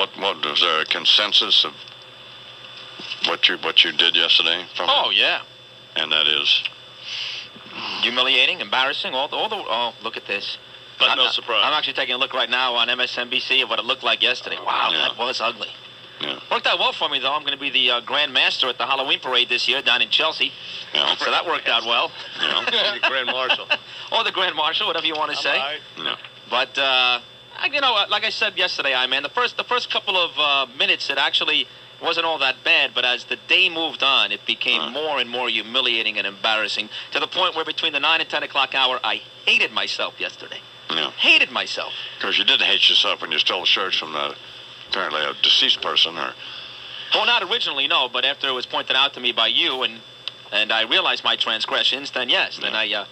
what what was there a consensus of what you what you did yesterday? From Oh yeah, and that is humiliating, embarrassing. All the, all the. Oh, look at this. But I- no surprise. I'm actually taking a look right now on MSNBC of what it looked like yesterday. Wow, Yeah. that was ugly. yeah, Worked out well for me though. I'm going to be the uh, Grand Master at the Halloween parade this year down in Chelsea. yeah, So that worked out well. yeah, The Grand Marshal. or the Grand Marshal, whatever you want to say. All right. yeah. But uh, I- you know, like I said yesterday, I man, the first the first couple of uh, minutes it actually wasn't all that bad. But as the day moved on, it became Huh. more and more humiliating and embarrassing to the point where between the nine and ten o'clock hour, I hated myself yesterday. yeah. Hated myself. Because you did hate yourself when you stole shirts from the apparently a deceased person, or Well, not originally, no, but after it was pointed out to me by you and and I realized my transgressions, then yes, then I uh,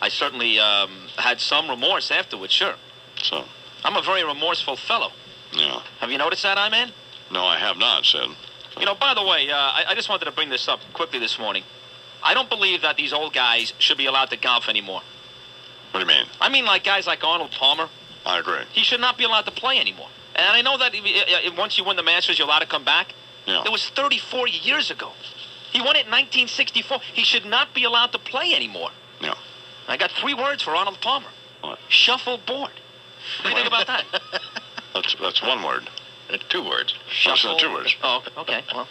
I certainly um, had some remorse afterwards. Sure, so. I'm a very remorseful fellow. Yeah. Have you noticed that, I man? No, I have not, Sid. You know, by the way, uh, I, I just wanted to bring this up quickly this morning. I don't believe that these old guys should be allowed to golf anymore. What do you mean? I mean, like guys like Arnold Palmer, I agree. he should not be allowed to play anymore. And I know that if- if- once you win the Masters, you're allowed to come back. Yeah. It was 34 years ago. He won it in 1964. He should not be allowed to play anymore. Yeah. I got three words for Arnold Palmer. What? Shuffleboard. What do you think about that? That's that's one word. Two words. Shuffle. two words. Oh, okay. Well,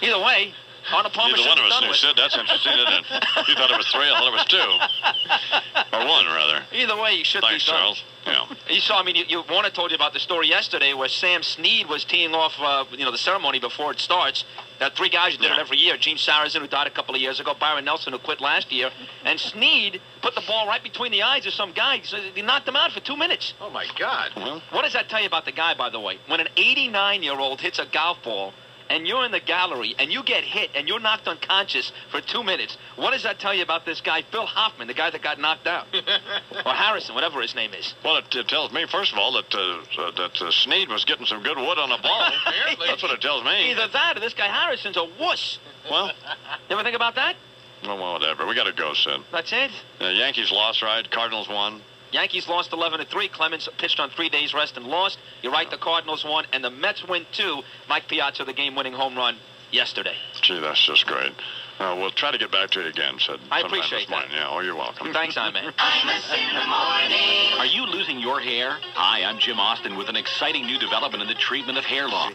either way, Arnold Palmer Neither one of us knew, with. Sid. That's interesting, isn't it? You thought it was three. I thought it was two. Or one, rather. Either way, you should Thanks, be done. Charles. Yeah. You saw, I mean, you, you Warner told you about the story yesterday where Sam Snead was teeing off, uh, you know, the ceremony before it starts. There are three guys who did it every year. Gene Sarazen, who died a couple of years ago, Byron Nelson, who quit last year, and Snead put the ball right between the eyes of some guy. So he knocked him out for two minutes. Oh my God. Well, What does that tell you about the guy, by the way? When an 89-year-old hits a golf ball and you're in the gallery and you get hit and you're knocked unconscious for two minutes, what does that tell you about this guy, Phil Hoffman, the guy that got knocked out? or Harrison, whatever his name is. well, it, it tells me, first of all, that uh, uh, that uh, Snead was getting some good wood on the ball. That's what it tells me. Either that or this guy Harrison's a wuss. Well, You ever think about that? well, whatever. We got to go, Sid. That's it. Yankees lost, right? Cardinals won. Yankees lost 11 to 3. Clemens pitched on three days rest and lost. You're right, the Cardinals won, and the Mets win too. Mike Piazza, the game winning home run yesterday. Gee, that's just great. Uh, we'll try to get back to you again, Sid. I appreciate this morning. Yeah, oh, you're welcome. Thanks, I man. Are you losing your hair? Hi, I'm Jim Austin with an exciting new development in the treatment of hair loss.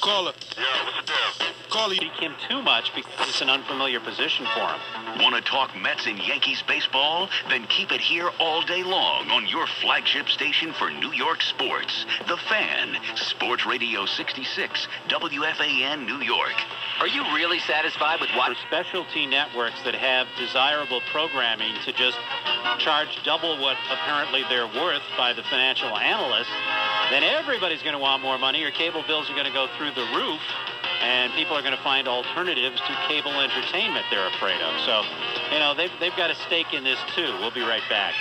Caller. Yeah, what's the deal? Caller. Seek him too much because it's an unfamiliar position for him. Want to talk Mets and Yankees baseball? Then keep it here all day long on your flagship station for New York sports. The Fan, Sports Radio 66, WFAN New York. Are you really satisfied with what? For specialty networks that have desirable programming to just charge double what apparently they're worth by the financial analysts, then everybody's going to want more money. Your cable bills are going to go through the roof, and people are going to find alternatives to cable entertainment they're afraid of. So, you know, they've, they've got a stake in this too. We'll be right back.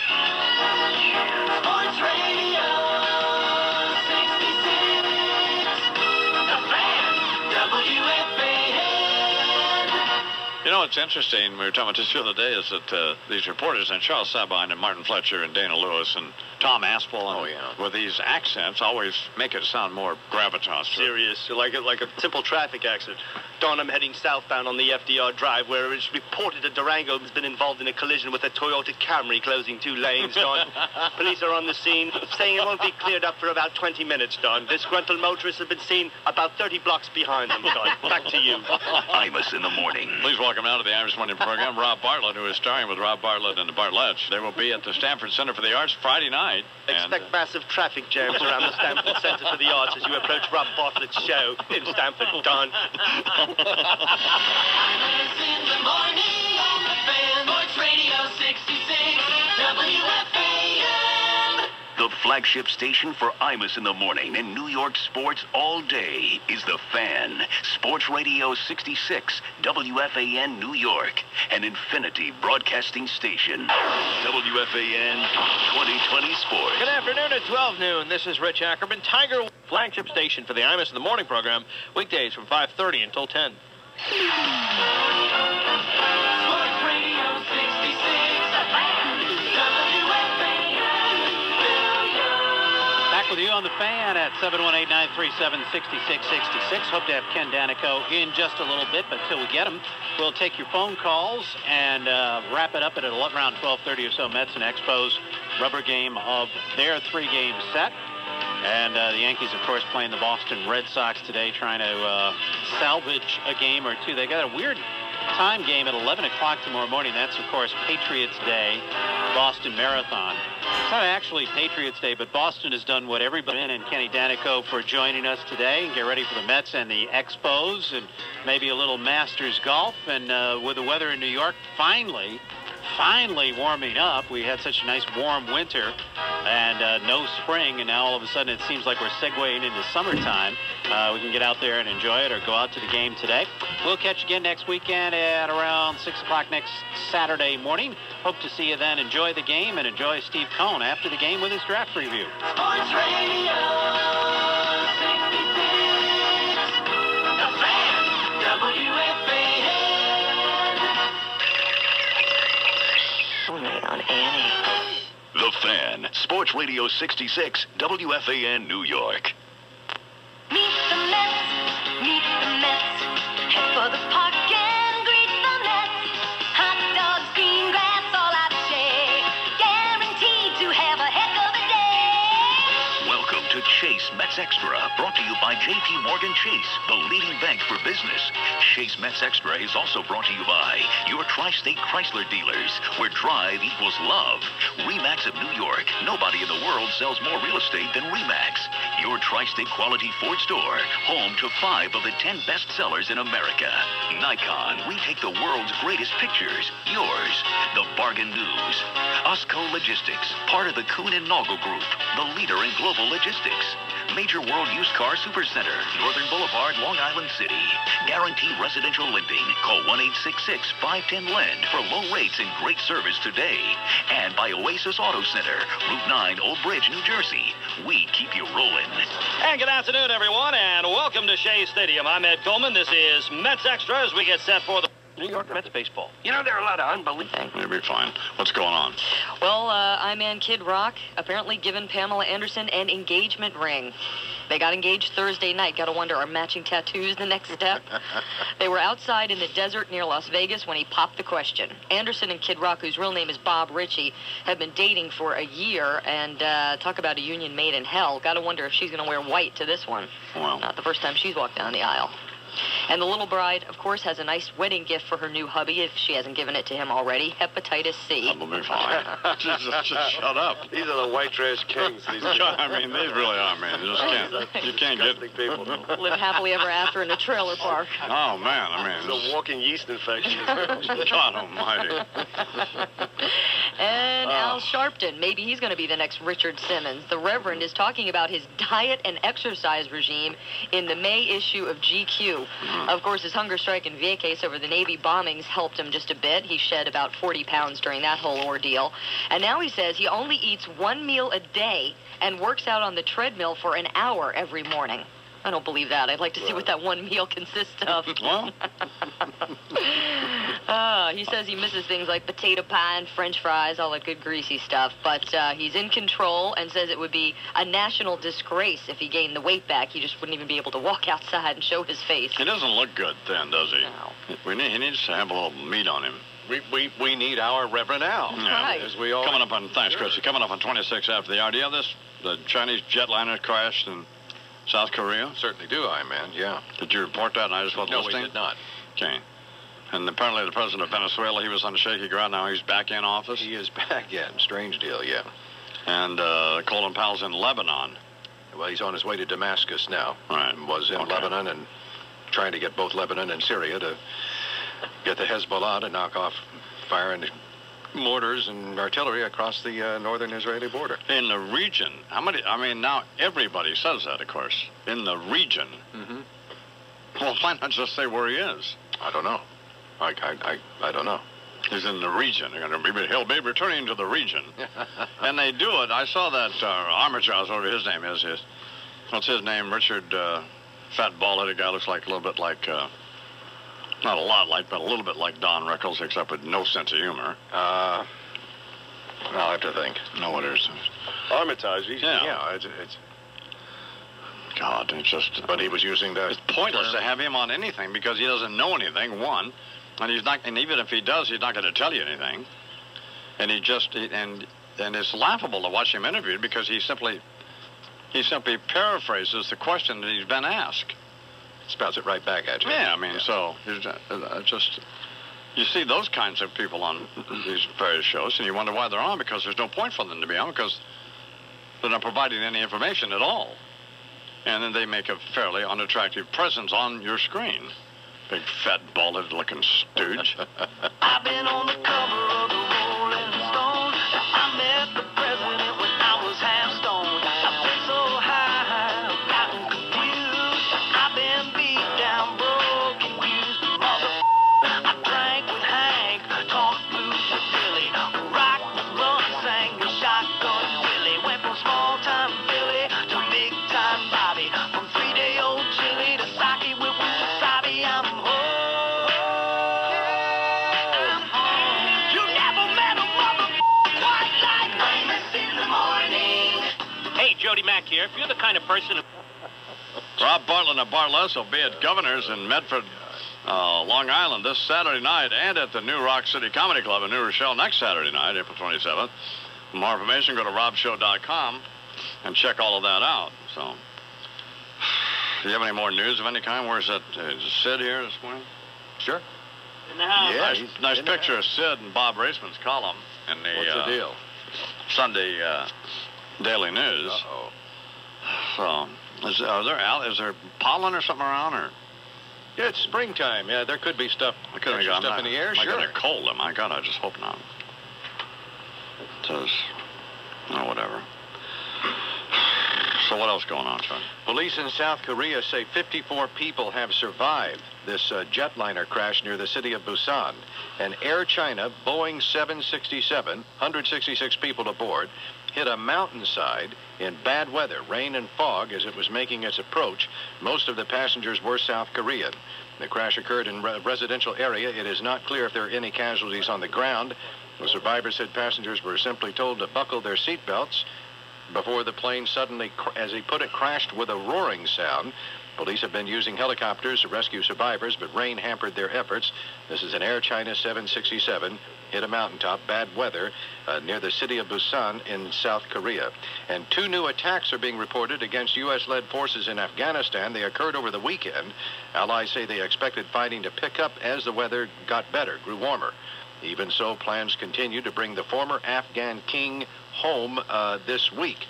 Know, what's interesting, we were talking about this the other day, is that uh, these reporters, and Charles Sabine and Martin Fletcher and Dana Lewis and Tom Aspell, and Oh, yeah. with these accents, always make it sound more gravitas. Serious, like a, like a simple traffic accident. Don, I'm heading southbound on the FDR Drive, where it's reported that Durango has been involved in a collision with a Toyota Camry closing two lanes, Don. Police are on the scene, saying it won't be cleared up for about 20 minutes, Don. Disgruntled motorists have been seen about 30 blocks behind them, Don. Back to you. Imus in the morning. Please welcome now of the Irish Morning program Rob Bartlett, who is starring with Rob Bartlett and the Bartletts. They will be at the Stamford Center for the Arts Friday night. And, Expect massive traffic jams around the Stamford Center for the Arts as you approach Rob Bartlett's show in Stamford, Don. Imus in the morning on the Fan. Sports Radio 66. WFAN. The flagship station for Imus in the morning and New York sports all day is The Fan. Sports Radio 66, WFAN New York, an Infinity broadcasting station. WFAN 2020 Sports. Good afternoon at 12 noon. This is Rich Ackerman, Tiger flagship station for the Imus in the Morning program, weekdays from 5.30 until 10. Back with you on the fan at 718-937-6666. Hope to have Ken Daneyko in just a little bit, but till we get him, we'll take your phone calls and uh, wrap it up at around 12:30 or so. Mets and Expos rubber game of their three-game set. And uh, the Yankees, of course, playing the Boston Red Sox today, trying to uh, salvage a game or two. They got a weird time game at 11 o'clock tomorrow morning. That's, of course, Patriots Day, Boston Marathon. It's not actually Patriots Day, but Boston has done what everybody and Kenny Daneyko for joining us today. Get ready for the Mets and the Expos and maybe a little Masters golf. And uh, with the weather in New York finally finally warming up. We had such a nice warm winter and uh, no spring, and now all of a sudden it seems like we're segueing into summertime. Uh, we can get out there and enjoy it or go out to the game today. We'll catch you again next weekend at around 6 o'clock next Saturday morning. Hope to see you then. Enjoy the game and enjoy Steve Cohn after the game with his draft review. Sports Radio Sports Radio 66, WFAN New York. Mets Extra, brought to you by JP Morgan Chase, the leading bank for business. Chase Mets Extra is also brought to you by your Tri-State Chrysler dealers, where drive equals love. Remax of New York. Nobody in the world sells more real estate than Remax. Your Tri-State quality Ford store, home to five of the ten best sellers in America. Nikon, we take the world's greatest pictures, yours. The Bargain News. Usco Logistics, part of the Kuehne and Nagel Group, the leader in global logistics. Major World Used Car Supercenter, Northern Boulevard, Long Island City. Guaranteed residential lending. Call 1-866-510-LEND for low rates and great service today. And by Oasis Auto Center, Route 9, Old Bridge, New Jersey. We keep you rolling. And good afternoon, everyone, and welcome to Shea Stadium. I'm Ed Coleman. This is Mets Extra as we get set for the New York Mets baseball. You know, there are a lot of unbelievable. You'll be fine. What's going on? Well, uh, I Man Kid Rock apparently given Pamela Anderson an engagement ring. They got engaged Thursday night. Gotta wonder, are matching tattoos the next step? they were outside in the desert near Las Vegas when he popped the question. Anderson and Kid Rock, whose real name is Bob Ritchie, have been dating for a year, and uh, talk about a union made in hell. Gotta wonder if she's gonna wear white to this one. Well, Not the first time she's walked down the aisle. And the little bride, of course, has a nice wedding gift for her new hubby if she hasn't given it to him already hepatitis C. I'll be fine. just, just, just shut up. These are the white trash kings. These I mean, they really are, man. You just can't. You can't get. people. Live happily ever after in a trailer park. Oh man, I mean, It's a walking yeast infection. God Almighty. And Al. Sharpton, maybe he's going to be the next Richard Simmons. The Reverend is talking about his diet and exercise regime in the May issue of GQ. Mm. Of course, his hunger strike in Vieques over the Navy bombings helped him just a bit. He shed about 40 pounds during that whole ordeal. And now he says he only eats one meal a day and works out on the treadmill for an hour every morning. I don't believe that. I'd like to see what that one meal consists of. Well, Uh, he says he misses things like potato pie and french fries, all that good greasy stuff. But uh, he's in control and says it would be a national disgrace if he gained the weight back. He just wouldn't even be able to walk outside and show his face. he doesn't look good then, does he? No. We need, he needs to have a little meat on him. we, we, we need our Reverend Al. Yeah. Right. As we all Coming up on thanks, Chrissy. Coming up on 26 after the hour. Do you have this? The Chinese jetliner crashed in South Korea. certainly do, I man. Yeah. Did you report that? And I just wasn't No, we listening. did not. Okay. And apparently the president of Venezuela, he was on shaky ground. Now he's back in office. He is back in. Strange deal, yeah. And uh, Colin Powell's in Lebanon. Well, he's on his way to Damascus now. Right. Was in Okay. Lebanon and trying to get both Lebanon and Syria to get the Hezbollah to knock off firing mortars and artillery across the uh, northern Israeli border. In the region. How many? I mean, now everybody says that, of course. In the region. Mm-hmm. Well, why not just say where he is? I don't know. I, I, I, I don't know. He's in the region. They're gonna be, he'll be returning to the region. and they do it. I saw that uh, Armitage, whatever his name is. His, what's his name? Richard, uh, fat bald-headed guy, looks like a little bit like, uh, not a lot like, but a little bit like Don Rickles, except with no sense of humor. Uh, I'll have to think. No, what is? Armitage. He's, Yeah. yeah. it's, it's God, it's just. But he was using the. It's pointless term- to have him on anything because he doesn't know anything. One, and he's not. And even if he does, he's not going to tell you anything. And he just he, and and it's laughable to watch him interviewed because he simply he simply paraphrases the question that he's been asked. Spouts it right back at you. Yeah, I mean, so it's, uh, uh, just you see those kinds of people on these various shows, and you wonder why they're on because there's no point for them to be on because they're not providing any information at all, and then they make a fairly unattractive presence on your screen. Big fat balded-looking stooge. I've been on the cover of the Rolling Stone. I met the kind of person Rob Bartlett and Bartletts will be at Governor's in Medford, uh, Long Island this Saturday night and at the New Roc City Comedy Club in New Rochelle next Saturday night, April 27th. For more information, go to robshow.com and check all of that out. So, do you have any more news of any kind? Where's that? Uh, is Sid here this morning? Sure. in the house. Yeah, nice nice in the picture of Sid and Bob Raissman's column in the, What's uh, the deal? Sunday uh, Daily News. Uh-oh. So, is, are there is there pollen or something around, or Yeah, it's springtime. Yeah, there could be stuff, I couldn't extra stuff not, in the air. Am I Sure. getting a cold? Am I? God, I just hope not. It says, oh, whatever. So what else going on, Chuck? Police in South Korea say 54 people have survived this uh, jetliner crash near the city of Busan. An Air China Boeing 767, 166 people aboard, hit a mountainside in bad weather, rain and fog, as it was making its approach. Most of the passengers were South Korean. The crash occurred in a residential area. It is not clear if there are any casualties on the ground. The survivors said passengers were simply told to buckle their seatbelts before the plane suddenly, as he put it, crashed with a roaring sound. Police have been using helicopters to rescue survivors, but rain hampered their efforts. This is an Air China 767, hit a mountaintop, bad weather, uh, near the city of Busan in South Korea. And two new attacks are being reported against U.S.-led forces in Afghanistan. They occurred over the weekend. Allies say they expected fighting to pick up as the weather got better, grew warmer. Even so, plans continue to bring the former Afghan king home uh, this week.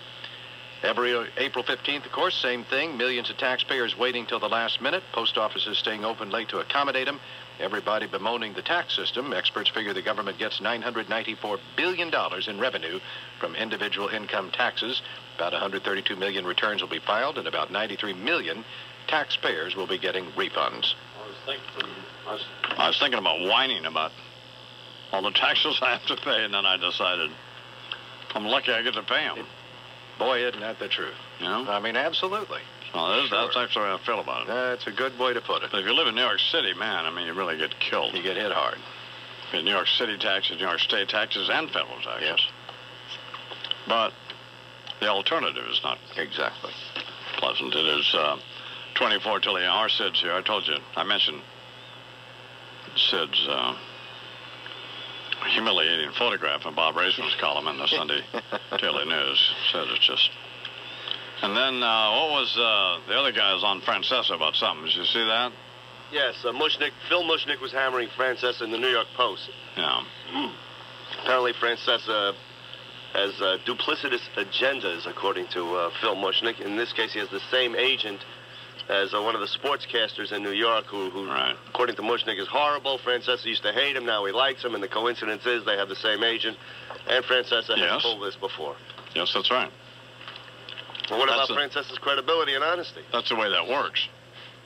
Every April 15th, of course, same thing. Millions of taxpayers waiting till the last minute. Post offices staying open late to accommodate them. Everybody bemoaning the tax system. Experts figure the government gets $994 billion in revenue from individual income taxes. About 132 million returns will be filed, and about 93 million taxpayers will be getting refunds. I was thinking, I was, I was thinking about whining about all the taxes I have to pay, and then I decided I'm lucky I get to pay them. Boy, isn't that the truth? You know? I mean, absolutely. Well, that's, that's actually how I feel about it. That's a good way to put it. But if you live in New York City, man, I mean, you really get killed. You get hit hard. New York City taxes, New York state taxes, and federal taxes. Yes. But the alternative is not Exactly. pleasant. It is uh, 24 till the hour. Sid's here. I told you. I mentioned Sid's uh, humiliating photograph in Bob Raissman's column in the Sunday Daily News. Said it's just. And then uh, what was uh, the other guy was on Francesa about something? Did you see that? Yes, uh, Mushnick, Phil Mushnick was hammering Francesa in the New York Post. Yeah. Apparently, Francesa has uh, duplicitous agendas, according to uh, Phil Mushnick. In this case, he has the same agent as uh, one of the sportscasters in New York, who, who Right. according to Mushnick, is horrible. Francesa used to hate him. Now he likes him, and the coincidence is they have the same agent. And Francesa Yes. has pulled this before. Yes, that's right. Well, what That's about a- Francesa's credibility and honesty? That's the way that works.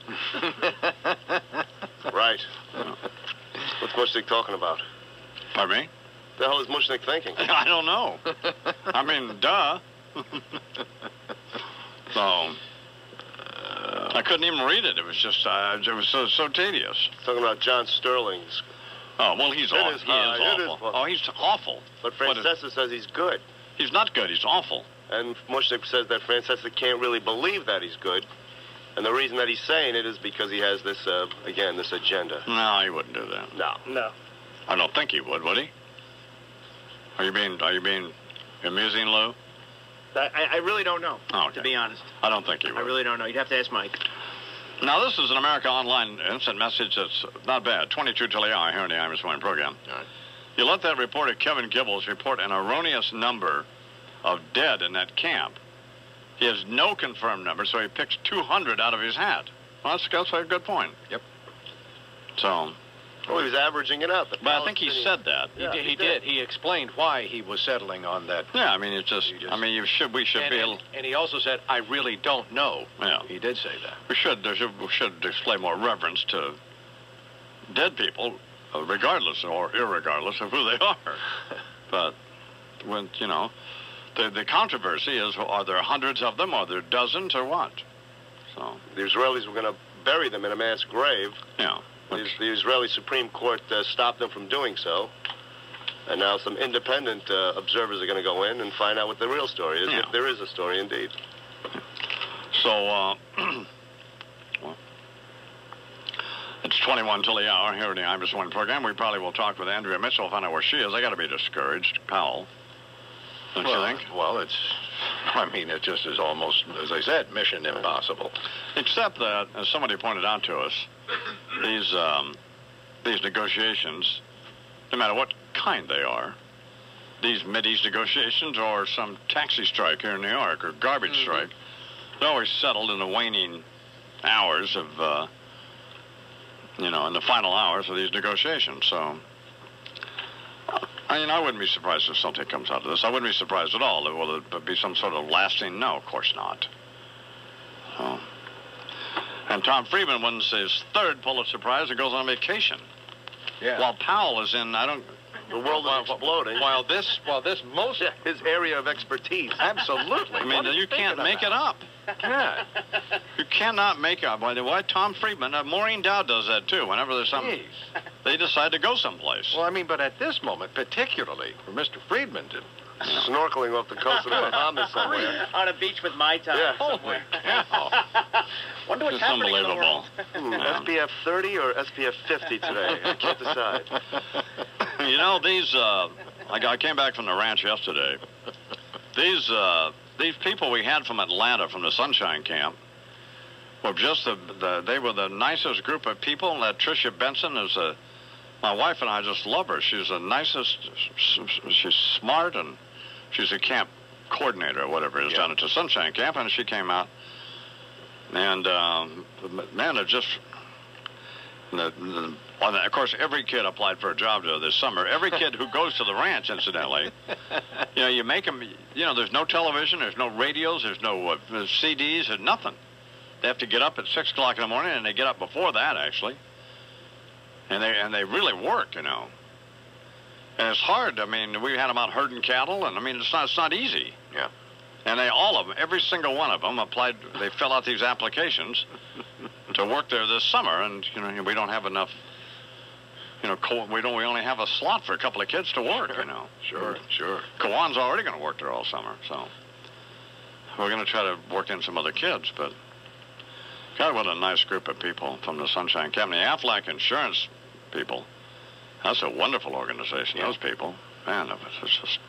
Right. What's Mushnick talking about? Pardon me? The hell is Mushnick thinking? I don't know. I mean, duh. so I couldn't even read it. It was just, uh, it was so, so tedious. Talking about John Sterling's. Oh well, he's awful. is he high, is is awful. high. oh, he's awful. But is- Francesa says he's good. He's not good. He's awful. And Mushnick says that Francesa can't really believe that he's good. And the reason that he's saying it is because he has this, uh, again, this agenda. No, he wouldn't do that. No. No. I don't think he would, would he? Are you being Are you being amusing, Lou? I, I really don't know, Oh, okay. to be honest. I don't think he would. I really don't know. You'd have to ask Mike. Now, this is an America Online instant message that's not bad. 22 till the hour here in the Imus Morning program. You let that reporter, Kevin Gibbles, report an erroneous number of dead in that camp. He has no confirmed number, so he picks 200 out of his hat. Well, that's, that's a good point. Yep. So, Oh, he was averaging it out. But I think he said that. He, did, he did. He explained why he was settling on that. Yeah, I mean, it's just, just- I mean, you should, we should and, be and, able, and he also said, I really don't know. yeah. He did say that. We should, we should display more reverence to dead people, regardless or irregardless of who they are. but when you know, the the controversy is: are there hundreds of them, are there dozens, or what? So The Israelis were going to bury them in a mass grave. yeah, The, the Israeli Supreme Court uh, stopped them from doing so. And now some independent uh, observers are going to go in and find out what the real story is, Yeah. if there is a story indeed. so uh, well, it's 21 till the hour here in the Imus One program. We probably will talk with Andrea Mitchell, find out where she is. I got to be discouraged, Powell. Don't well, you think? Well, it's, I mean, it just is almost, as I said, mission impossible. Except that, as somebody pointed out to us, these um, these negotiations, no matter what kind they are, these Mideast negotiations or some taxi strike here in New York or garbage strike, they're always settled in the waning hours of, uh, you know, in the final hours of these negotiations. So, I mean, I wouldn't be surprised if something comes out of this. I wouldn't be surprised at all. Will it be some sort of lasting? No, of course not. So. And Tom Friedman wins his third Pulitzer Prize and goes on vacation. Yeah. While Powell is in, I don't. The world is exploding. while this, while this most, His area of expertise. absolutely. I mean, you can't make it up. Yeah. You cannot make up. By the way, Tom Friedman, uh, Maureen Dowd does that too. Whenever there's something, Jeez. they decide to go someplace. Well, I mean, but at this moment, particularly for Mr. Friedman to Snorkeling off the coast of the Bahamas somewhere. On a beach with my time Yeah. somewhere. cow. Wonder what's It's happening in the unbelievable. world. Hmm, SPF 30 or SPF 50 today? I can't decide. you know these. Uh, I, I came back from the ranch yesterday. These uh, these people we had from Atlanta from the Sunshine Camp were just the, the they were the nicest group of people. That Tricia Benson is a my wife and I just love her. She's the nicest. She's smart and she's a camp coordinator or whatever it is Yeah. down at the Sunshine Camp, and she came out. And um, man, it just the, the, well, of course, every kid applied for a job there this summer. Every kid who goes to the ranch, incidentally, you know, you make them. You know, there's no television, there's no radios, there's no uh, CDs, there's nothing. They have to get up at six o'clock in the morning, and they get up before that actually. And they and they really work, you know. And it's hard. I mean, we had them out herding cattle, and I mean, it's not it's not easy. Yeah. And they all of them, every single one of them, applied. They fill out these applications to work there this summer, and you know, we don't have enough. You know, we don't. We only have a slot for a couple of kids to work. You know. Sure, sure. Kawan's already going to work there all summer, so we're going to try to work in some other kids. But God, what a nice group of people from the Sunshine Company, Aflac Insurance people. That's a wonderful organization. Those people, man, it's just.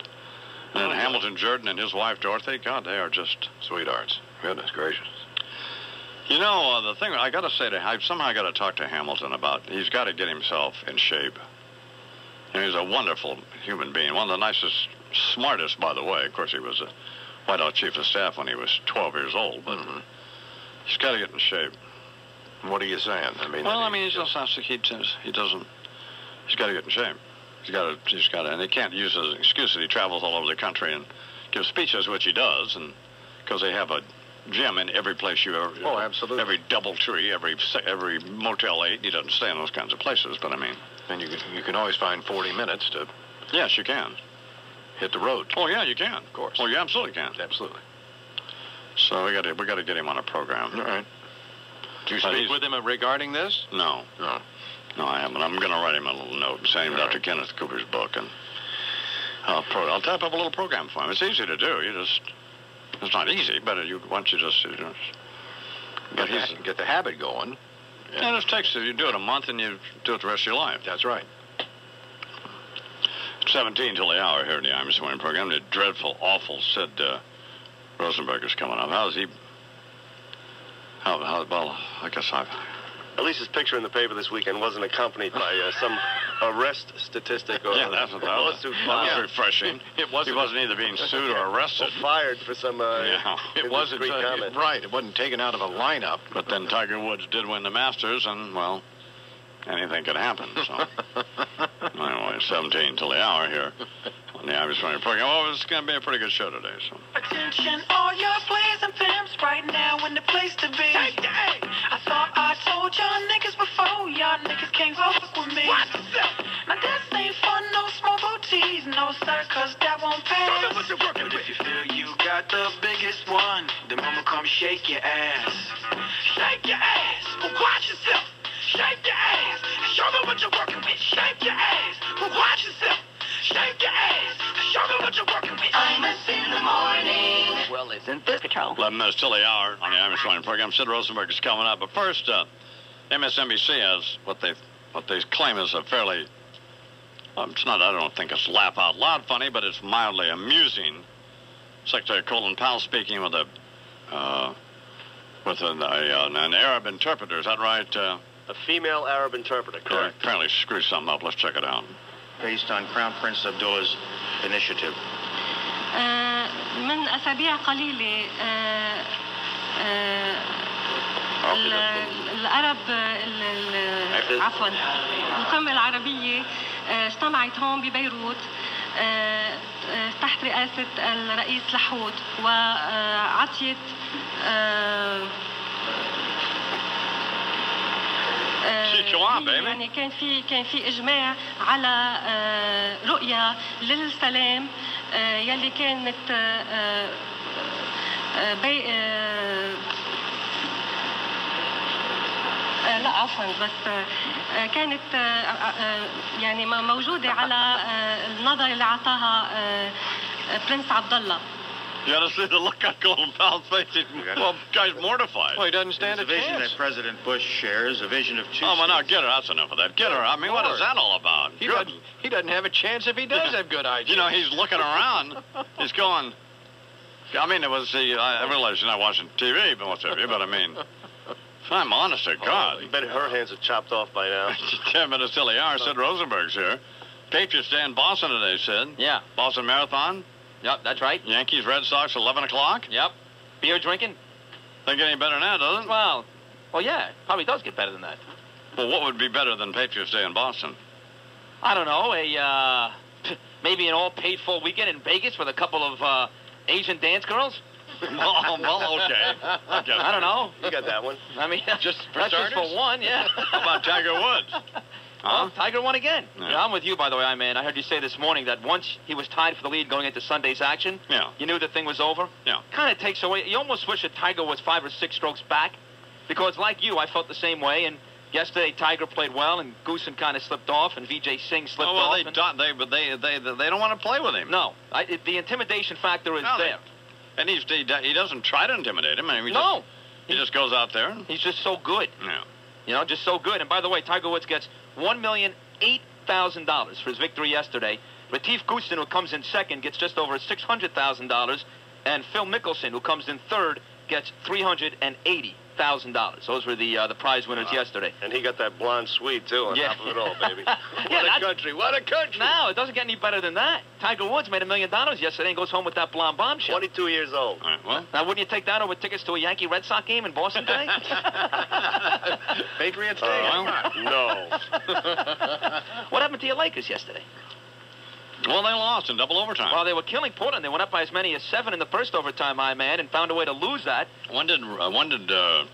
Oh, and then Hamilton Jordan and his wife Dorothy. God, they are just Sweethearts. Goodness gracious. You know, uh, the thing I got to say to I've somehow got to talk to Hamilton about. He's got to get himself in shape. And he's a wonderful human being, one of the nicest, smartest, by the way. Of course, he was a White House chief of staff when he was 12 years old, but he's got to get in shape. What are you saying? I mean, Well, I mean, he's just has to, he does, he doesn't. He's got to get in shape. He's got to. He's got to, and he can't use as an excuse that he travels all over the country and gives speeches, which he does, and because they have a gym in every place you ever. Oh, absolutely. Every double tree, every every Motel Eight. He doesn't stay in those kinds of places, but I mean, and you can, you can always find 40 minutes to yes, you can. hit the road. Oh yeah, you can. Of course. Oh, you absolutely can. Absolutely. So we got to we got to get him on a program. All right. Did you speak with him regarding this? No, No. no, I haven't. I'm going to write him a little note and send him All Dr. right. Kenneth Cooper's book, and I'll pro- I'll type up a little program for him. It's easy to do. You just It's not easy, but you once you just you know, Get, the, get the habit going. yeah, it just takes you do it a month and you do it the rest of your life. That's right. 17 till the hour here in the Army Swimming Program. The dreadful, awful Sid uh, Rosenberg is coming up. How's he? How, how, well, I guess I've. At least his picture in the paper this weekend wasn't accompanied by uh, some arrest statistic or Yeah, that's what that was. lawsuit That was refreshing. It wasn't- He wasn't either being sued or arrested. Or fired for some uh, Yeah. It wasn't uh, right. It wasn't taken out of a lineup. But then Tiger Woods did win the Masters, and, well, anything could happen. So, anyway, 17 till the hour here on the Army Swimming Program. Oh, it's going to be a pretty good show today. So. Attention, all your players and pimps right now in the place to be. I thought I told y'all niggas before, y'all niggas can't fuck with me. Now this ain't fun, no small booties, no sir, cause that won't pass. But if you feel you got the biggest one, then mama come shake your ass. Shake your ass, but watch yourself. Shake your ass, show me what you're working with. Shake your ass, but watch yourself. Shake your ass, show me what you're working with. I'm a in the morning. Well, isn't this patrol? 11 minutes till the hour on the Army Swimming Program. Sid Rosenberg is coming up. But first, uh, MSNBC has what they what they claim is a fairly um, it's not I don't think it's laugh out loud funny, but it's mildly amusing. Secretary Colin Powell speaking with a uh, with an, a, uh, an Arab interpreter. Is that right? Uh, A female Arab interpreter, correct? apparently screw something up. Let's check it out. Based on Crown Prince Abdullah's initiative. آه، من أسابيع قليلة آه، آه، ال- العرب ال- ال- عفوا القمة العربية اجتمعت هون ببيروت تحت رئاسة الرئيس لحود وعطيت يعني كان في كان في اجماع على رؤيه للسلام يلي كانت بي لا عفوا بس كانت يعني موجوده على النظر اللي اعطاها برنس عبد الله You got to see the look on Colin Powell's face. He's, well, guy's mortified. Well, he doesn't stand It's a a vision chance. that President Bush shares, a vision of two Oh, well, now get her. That's enough of that. Get her. I mean, what is that all about? He Good. doesn't, he doesn't have a chance if he does have good ideas. You know, he's looking around. He's going. I mean, it was the. I I realize you're not watching TV, but what's have you? But I mean, I'm honest to God. I bet her hands are chopped off by now. Ten minutes till the hour. Sid Rosenberg's here. Patriots Day in Boston today, Sid. Yeah. Boston Marathon. Yep, that's right. Yankees Red Sox 11 o'clock. Yep. Beer drinking? Think any better than that, does it? Well, well, yeah, probably does get better than that. Well, what would be better than Patriots Day in Boston? I don't know, a uh, maybe an all paid for weekend in Vegas with a couple of uh, Asian dance girls. well, well, okay. I guess. I don't know. You got that one. I mean, Just for that's just starters? for one, yeah. How about Tiger Woods? Well, Tiger won again. Yeah. Yeah, I'm with you, by the way, I man. I heard you say this morning that once he was tied for the lead going into Sunday's action, Yeah. you knew the thing was over. Yeah. Kind of takes away. You almost wish that Tiger was five or six strokes back, because like you, I felt the same way. And yesterday, Tiger played well, and Goosen kind of slipped off, and Vijay Singh oh, slipped Oh, well, off. they, don't- they, but they, they, they don't want to play with him. no, I, it, the intimidation factor is No, they- there. And he's, he, he doesn't try to intimidate him. I mean, he No, Just, he just goes out there. and- he's just so good. Yeah. You know, just so good. And by the way, Tiger Woods gets one million eight thousand dollars for his victory yesterday. Retief Goosen, who comes in second, gets just over six hundred thousand dollars, and Phil Mickelson, who comes in third, gets three hundred and eighty thousand dollars. Those were the uh, the prize winners yesterday. And he got that blonde Swede, too, on Yeah. top of it all, baby. Yeah, what a that's- country. What a country. No, it doesn't get any better than that. Tiger Woods made a million dollars yesterday and goes home with that blonde bombshell. 22 years old. All right, well, Now, wouldn't you take that over tickets to a Yankee Red Sox game in Boston today? Patriots Day? Uh, no. what happened to your Lakers yesterday? Well, they lost in double overtime. Well, they were killing Portland. They went up by as many as seven in the first overtime, my man, and found a way to lose that. when did uh, when did uh,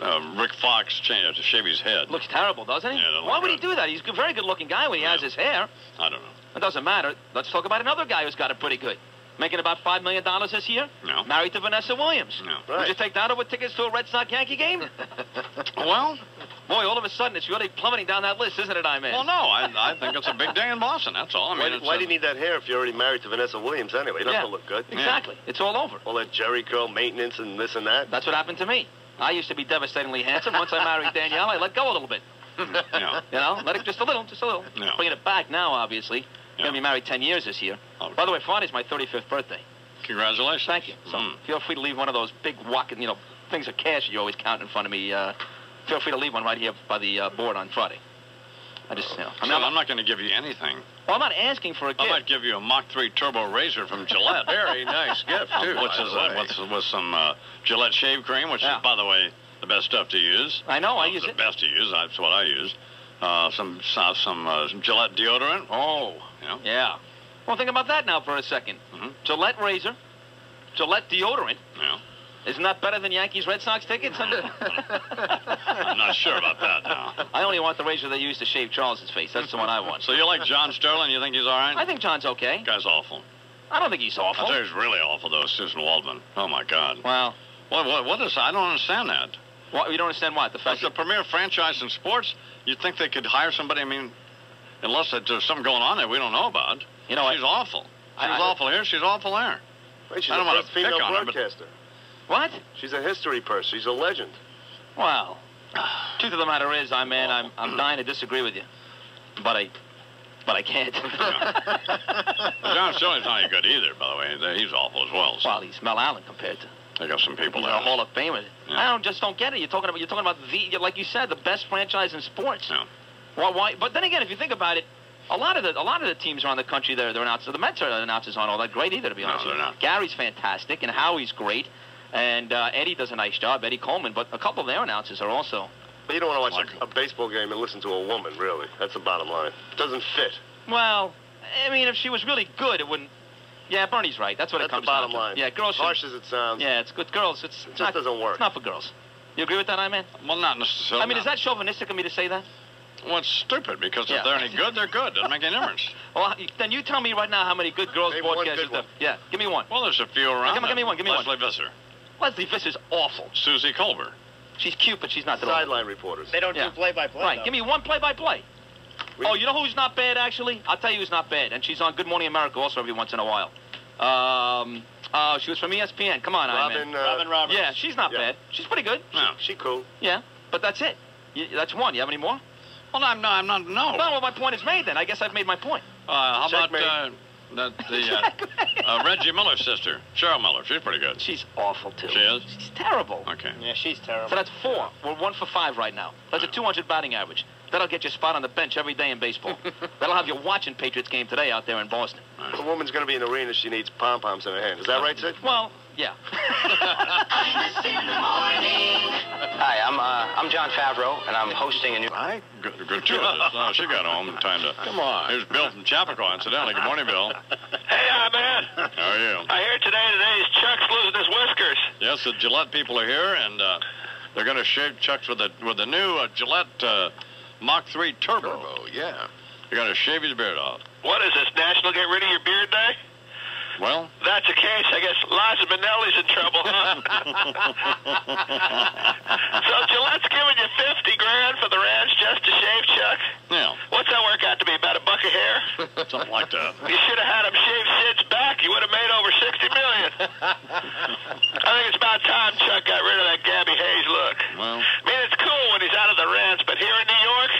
uh, Rick Fox change to shave his head? Looks terrible, doesn't he? Yeah, Why would he do that? He's a very good-looking guy when he has his hair. I don't know. It doesn't matter. Let's talk about another guy who's got it pretty good. Making about $5 million this year. No. Married to Vanessa Williams. No. Would you take that over tickets to a Red Sox Yankee game? Well, Boy, all of a sudden it's really plummeting down that list, isn't it, I man? Well, no, I, I think it's a big day in Boston. That's all. I mean, why, it's, why do you need that hair if you're already married to Vanessa Williams anyway? You don't Yeah, have to look good. Exactly. It's all over. All that Jerry curl maintenance and this and that. That's what happened to me. I used to be devastatingly handsome. Once I married Danielle, I let go a little bit. yeah. You know, let it just a little, just a little. Yeah. Bringing it back now, obviously. Gonna be married 10 years this year. By the way, Friday's my 35th birthday. Congratulations. Thank you. So feel free to leave one of those big walking, you know, things of cash you always count in front of me. Uh, feel free to leave one right here by the uh, board on Friday. I just, you know, I mean, I'm, am not going to give you anything. well, I'm not asking for a gift. I might give you a Mach 3 Turbo Razor from Gillette. Very nice gift, too, Which is with, with some uh, Gillette shave cream, which Yeah. is, by the way, the best stuff to use. I know, I use the it. The best to use. That's what I use. Uh, some some, some, uh, some Gillette deodorant. Oh, Yeah. yeah. Well, think about that now for a 2nd Mhm. Gillette razor, Gillette deodorant. Yeah. Isn't that better than Yankees Red Sox tickets? I'm not sure about that now. I only want the razor they use to shave Charles's face. That's the one I want. So you like John Sterling? You think he's all right? I think John's okay. Guy's awful. I don't think he's awful. tell you, he's really awful, though, Suzyn Waldman. Oh, my God. Well, What, what, what is I don't understand that. what, you don't understand what? The fact the premier franchise in sports. You'd think they could hire somebody, I mean, unless there's uh, something going on there we don't know about. You know, I- she's awful. She's I- I- awful here. She's awful there. Wait, she's I don't the wanna first pick female on her, but- broadcaster. What? She's a history person. She's a legend. Well, truth of the matter is, I man, I'm I'm dying to disagree with you, but I, but I can't. John Sterling's not any good either, by the way. He's uh, awful as well. So well, he's Mel Allen compared to they got some people the there. Hall of Famer. Yeah. I don't just don't get it. You're talking about you're talking about the like you said, the best franchise in sports. Yeah. Why? Why? But then again, if you think about it. A lot of the a lot of the teams around the country, their their announcers, the Mets are announcers aren't all that great either, to be honest. with they're not. Gary's fantastic, and Howie's great, and uh, Eddie does a nice job, Eddie Coleman. But a couple of their announcers are also But you don't want to watch a, a baseball game and listen to a woman, really. That's the bottom line. It doesn't fit. Well, I mean, if she was really good, it wouldn't. Yeah, Bernie's right. That's what it That's the comes bottom down to. line. Yeah, girls. As should- harsh as it sounds, Yeah, it's good. Girls, it's, it just not, doesn't work. It's not for girls. You agree with that, I man? Well, not necessarily. I mean, is that chauvinistic of me to say that? Well, it's stupid because Yeah. if they're any good, they're good. Doesn't make any difference. Well, then you tell me right now how many good girls Name one broadcasters there. Yeah, give me one. Well, there's a few around. Give me- give me one, give me one. Lesley Visser, Lesley Visser's awful. Suzy Kolber. She's cute, but she's not the sideline reporters. They don't Yeah. do play-by-play. Right, though. give me one play-by-play. Oh, you know who's not bad, actually? I'll tell you who's not bad. And she's on Good Morning America also every once in a while. Um, uh, she was from ESPN. Come on, I Robin, uh, Robin Roberts. Yeah, she's not Yeah. bad. She's pretty good. No. She cool. Yeah, but that's it. You, that's one. You have any more? Well, I'm not. I'm not. No. No, well, my point is made then. I guess I've made my point. Uh, how about uh, the, the uh, uh, Reggie Miller's sister, Cheryl Miller? She's pretty good. She's awful, too. She is? She's terrible. Okay. Yeah, she's terrible. So that's four. We're one for five right now. That's a 200 batting average. That'll get you a spot on the bench every day in baseball. That'll have you watching Patriots game today out there in Boston. A woman's going to be in the arena. She needs pom poms in her hand. Is that right, Sid? Well, yeah. Hi, I'm uh, I'm Jon Favreau, and I'm hosting a new. I good, good too. Oh, she got home in time to. Come on. Here's Bill from Chappaqua, incidentally. Good morning, Bill. Hey, uh, man. How are you? I hear today today's Chuck's losing his whiskers. Yes, the Gillette people are here, and uh, they're going to shave Chuck's with the with the new uh, Gillette uh, Mach 3 Turbo. Turbo, yeah. You're going to shave his beard off. What is this, National Get Rid of Your Beard Day? Well, That's the case. I guess Liza Minnelli's in trouble, huh? so Gillette's giving you 50 grand for the ranch just to shave Chuck? yeah, What's that work out to be, about a buck a hair? something like that. You should have had him shave Sid's back. You would have made over 60 million. I think it's about time Chuck got rid of that Gabby Hayes look. Well, I mean, it's cool when he's out of the ranch, but here in New York,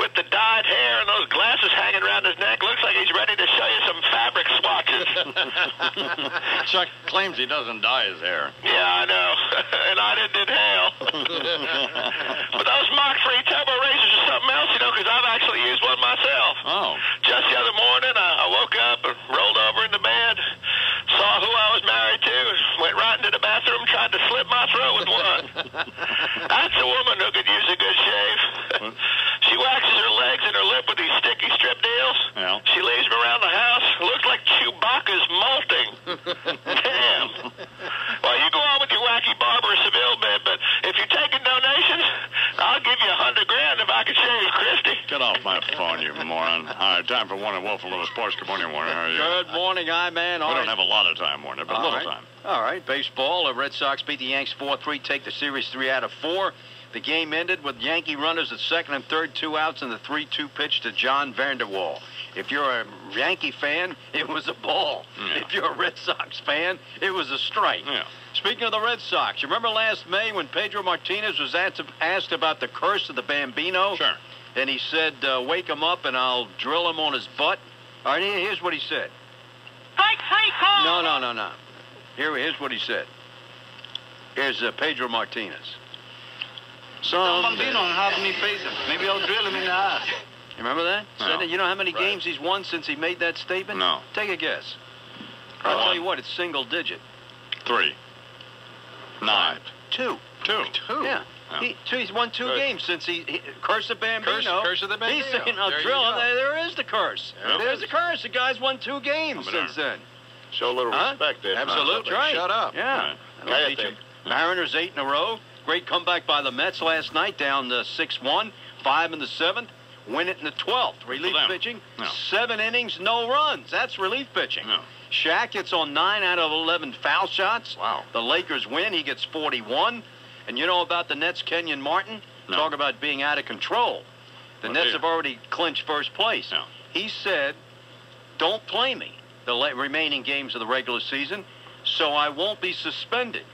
with the dyed hair and those glasses hanging around his neck, looks like he's ready to show you some fabric swatches. Chuck claims he doesn't dye his hair. yeah, I know. and I didn't inhale. but those 3 turbo razors are something else, you know, because I've actually used one myself. Oh, Just the other morning, I, I woke up and rolled over in the bed, saw who I was married to, went right into the bathroom, tried to slit my throat with one. That's a woman who could use a good shave. she waxes her legs and her lip with these sticky strip deals. yeah. She leaves them around the house. Looks like Chewbacca's molting. Damn. Well, you go on with your wacky Barbara Seville bit, but if you're taking donations, I'll give you a hundred grand if I can shave Christy. Get off my phone, you moron. All right, time for Warner Wolf and Little Sports. Good morning, Warner. How are you? Good morning, I man. We don't have a lot of time, Warner, but a little right. time. All right, baseball. The Red Sox beat the Yanks 4-3, take the series three out of four. The game ended with Yankee runners at second and third, two outs, and the 3-2 pitch to John Vander Wal. If you're a Yankee fan, it was a ball. If you're a Red Sox fan, it was a strike. Speaking of the Red Sox, you remember last May when Pedro Martinez was asked, asked about the curse of the Bambino? Sure. And he said, uh, wake him up and I'll drill him on his butt. All right, here's what he said. No, no, no, no. Here, here's what he said. Here's uh, Pedro Martinez. Some Bambino and have me face him. Maybe I'll drill him in the ass. You remember that? No. Said that- You know how many games he's won since he made that statement? No. Take a guess. I'll One. tell you what, it's single digit. Three. Nine. Two. Two. Two. Yeah. Yeah. He, two, he's won two Good. games since he, he curse of Bambino. Curse- curse of the He's saying, I'll There drill him. There, there is the curse. There it There's is. the curse. The guy's won two games Over there. since then. Show a little Huh? respect there. Absolutely. Right. Shut up. Yeah. Cállate. Teach. Mariners eight in a row. Great comeback by the Mets last night, down uh, 6-1. In the seventh. Win it in the 12th. Relief pitching. No. Seven innings, no runs. That's relief pitching. No. Shaq gets on nine out of 11 foul shots. Wow. The Lakers win. He gets 41. And you know about the Nets, Kenyon Martin? No. Talk about being out of control. The Oh, Nets have already clinched first place. No. He said, don't play me the remaining games of the regular season, so I won't be suspended.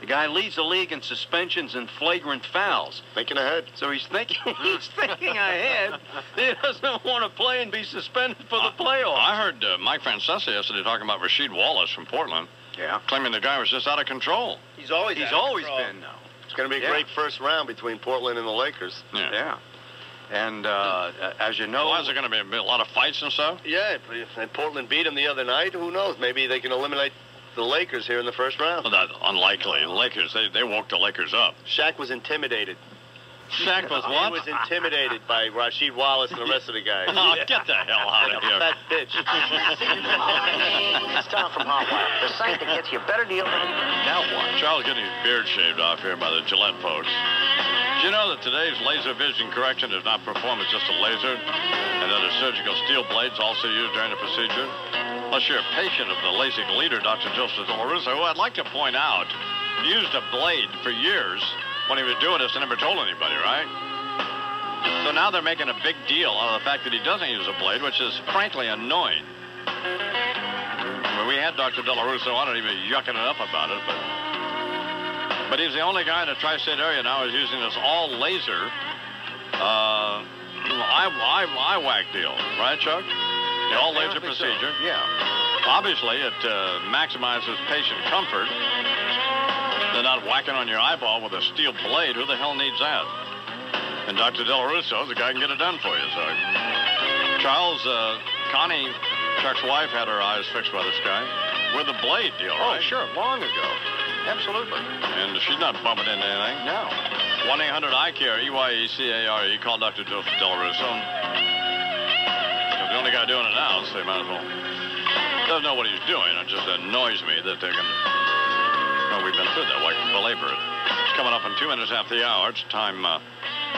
The guy leads the league in suspensions and flagrant fouls. Thinking ahead. So he's thinking he's thinking ahead. He doesn't want to play and be suspended for the playoffs. I heard uh, Mike Francesa yesterday talking about Rasheed Wallace from Portland, Yeah. claiming the guy was just out of control. He's always He's out always control. been now. It's going to be a Yeah. great first round between Portland and the Lakers. Yeah. Yeah. And uh, as you know, Well, is there going to be a a lot of fights and stuff? Yeah, if if Portland beat them the other night, who knows? Maybe they can eliminate the Lakers here in the first round. Well, unlikely. The Lakers, they, they woke the Lakers up. Shaq was intimidated. Shaq was what? He was intimidated by Rasheed Wallace and the rest of the guys. Oh, get the hell out of here. That bitch. It's Tom from Hotwire, the site that gets you a better deal than Now what? Charles getting his beard shaved off here by the Gillette folks. Did you know that today's laser vision correction is not performed as just a laser, and that a surgical steel blade is also used during the procedure? Unless you're a patient of the LASIK leader, Dr. Joseph Dello Russo, who I'd like to point out used a blade for years. When he was doing this, and never told anybody, right? So now they're making a big deal out of the fact that he doesn't use a blade, which is frankly annoying. When we had Dr. Dello Russo, I don't even yucking it up about it, but but he's the only guy in the tri-state area now who's using this all laser uh, eye, eye, eye whack deal, right, Chuck? The all laser think so. procedure. Yeah. Obviously, it uh, maximizes patient comfort. They're not whacking on your eyeball with a steel blade. Who the hell needs that? And Dr. Dello Russo, the guy can get it done for you. So, Charles, uh, Connie, Chuck's wife, had her eyes fixed by this guy with a blade deal, Oh, right? sure. Long ago. Absolutely. And she's not bumping into anything. No. 1 800 eye care, E Y E C A R E. Call Dr. Joseph Dello Russo. If the only guy doing it now, so they might as well. Doesn't know what he's doing. It just annoys me that they're going we've been through that. Why belabor it? It's coming up in two minutes after the hour. It's time uh,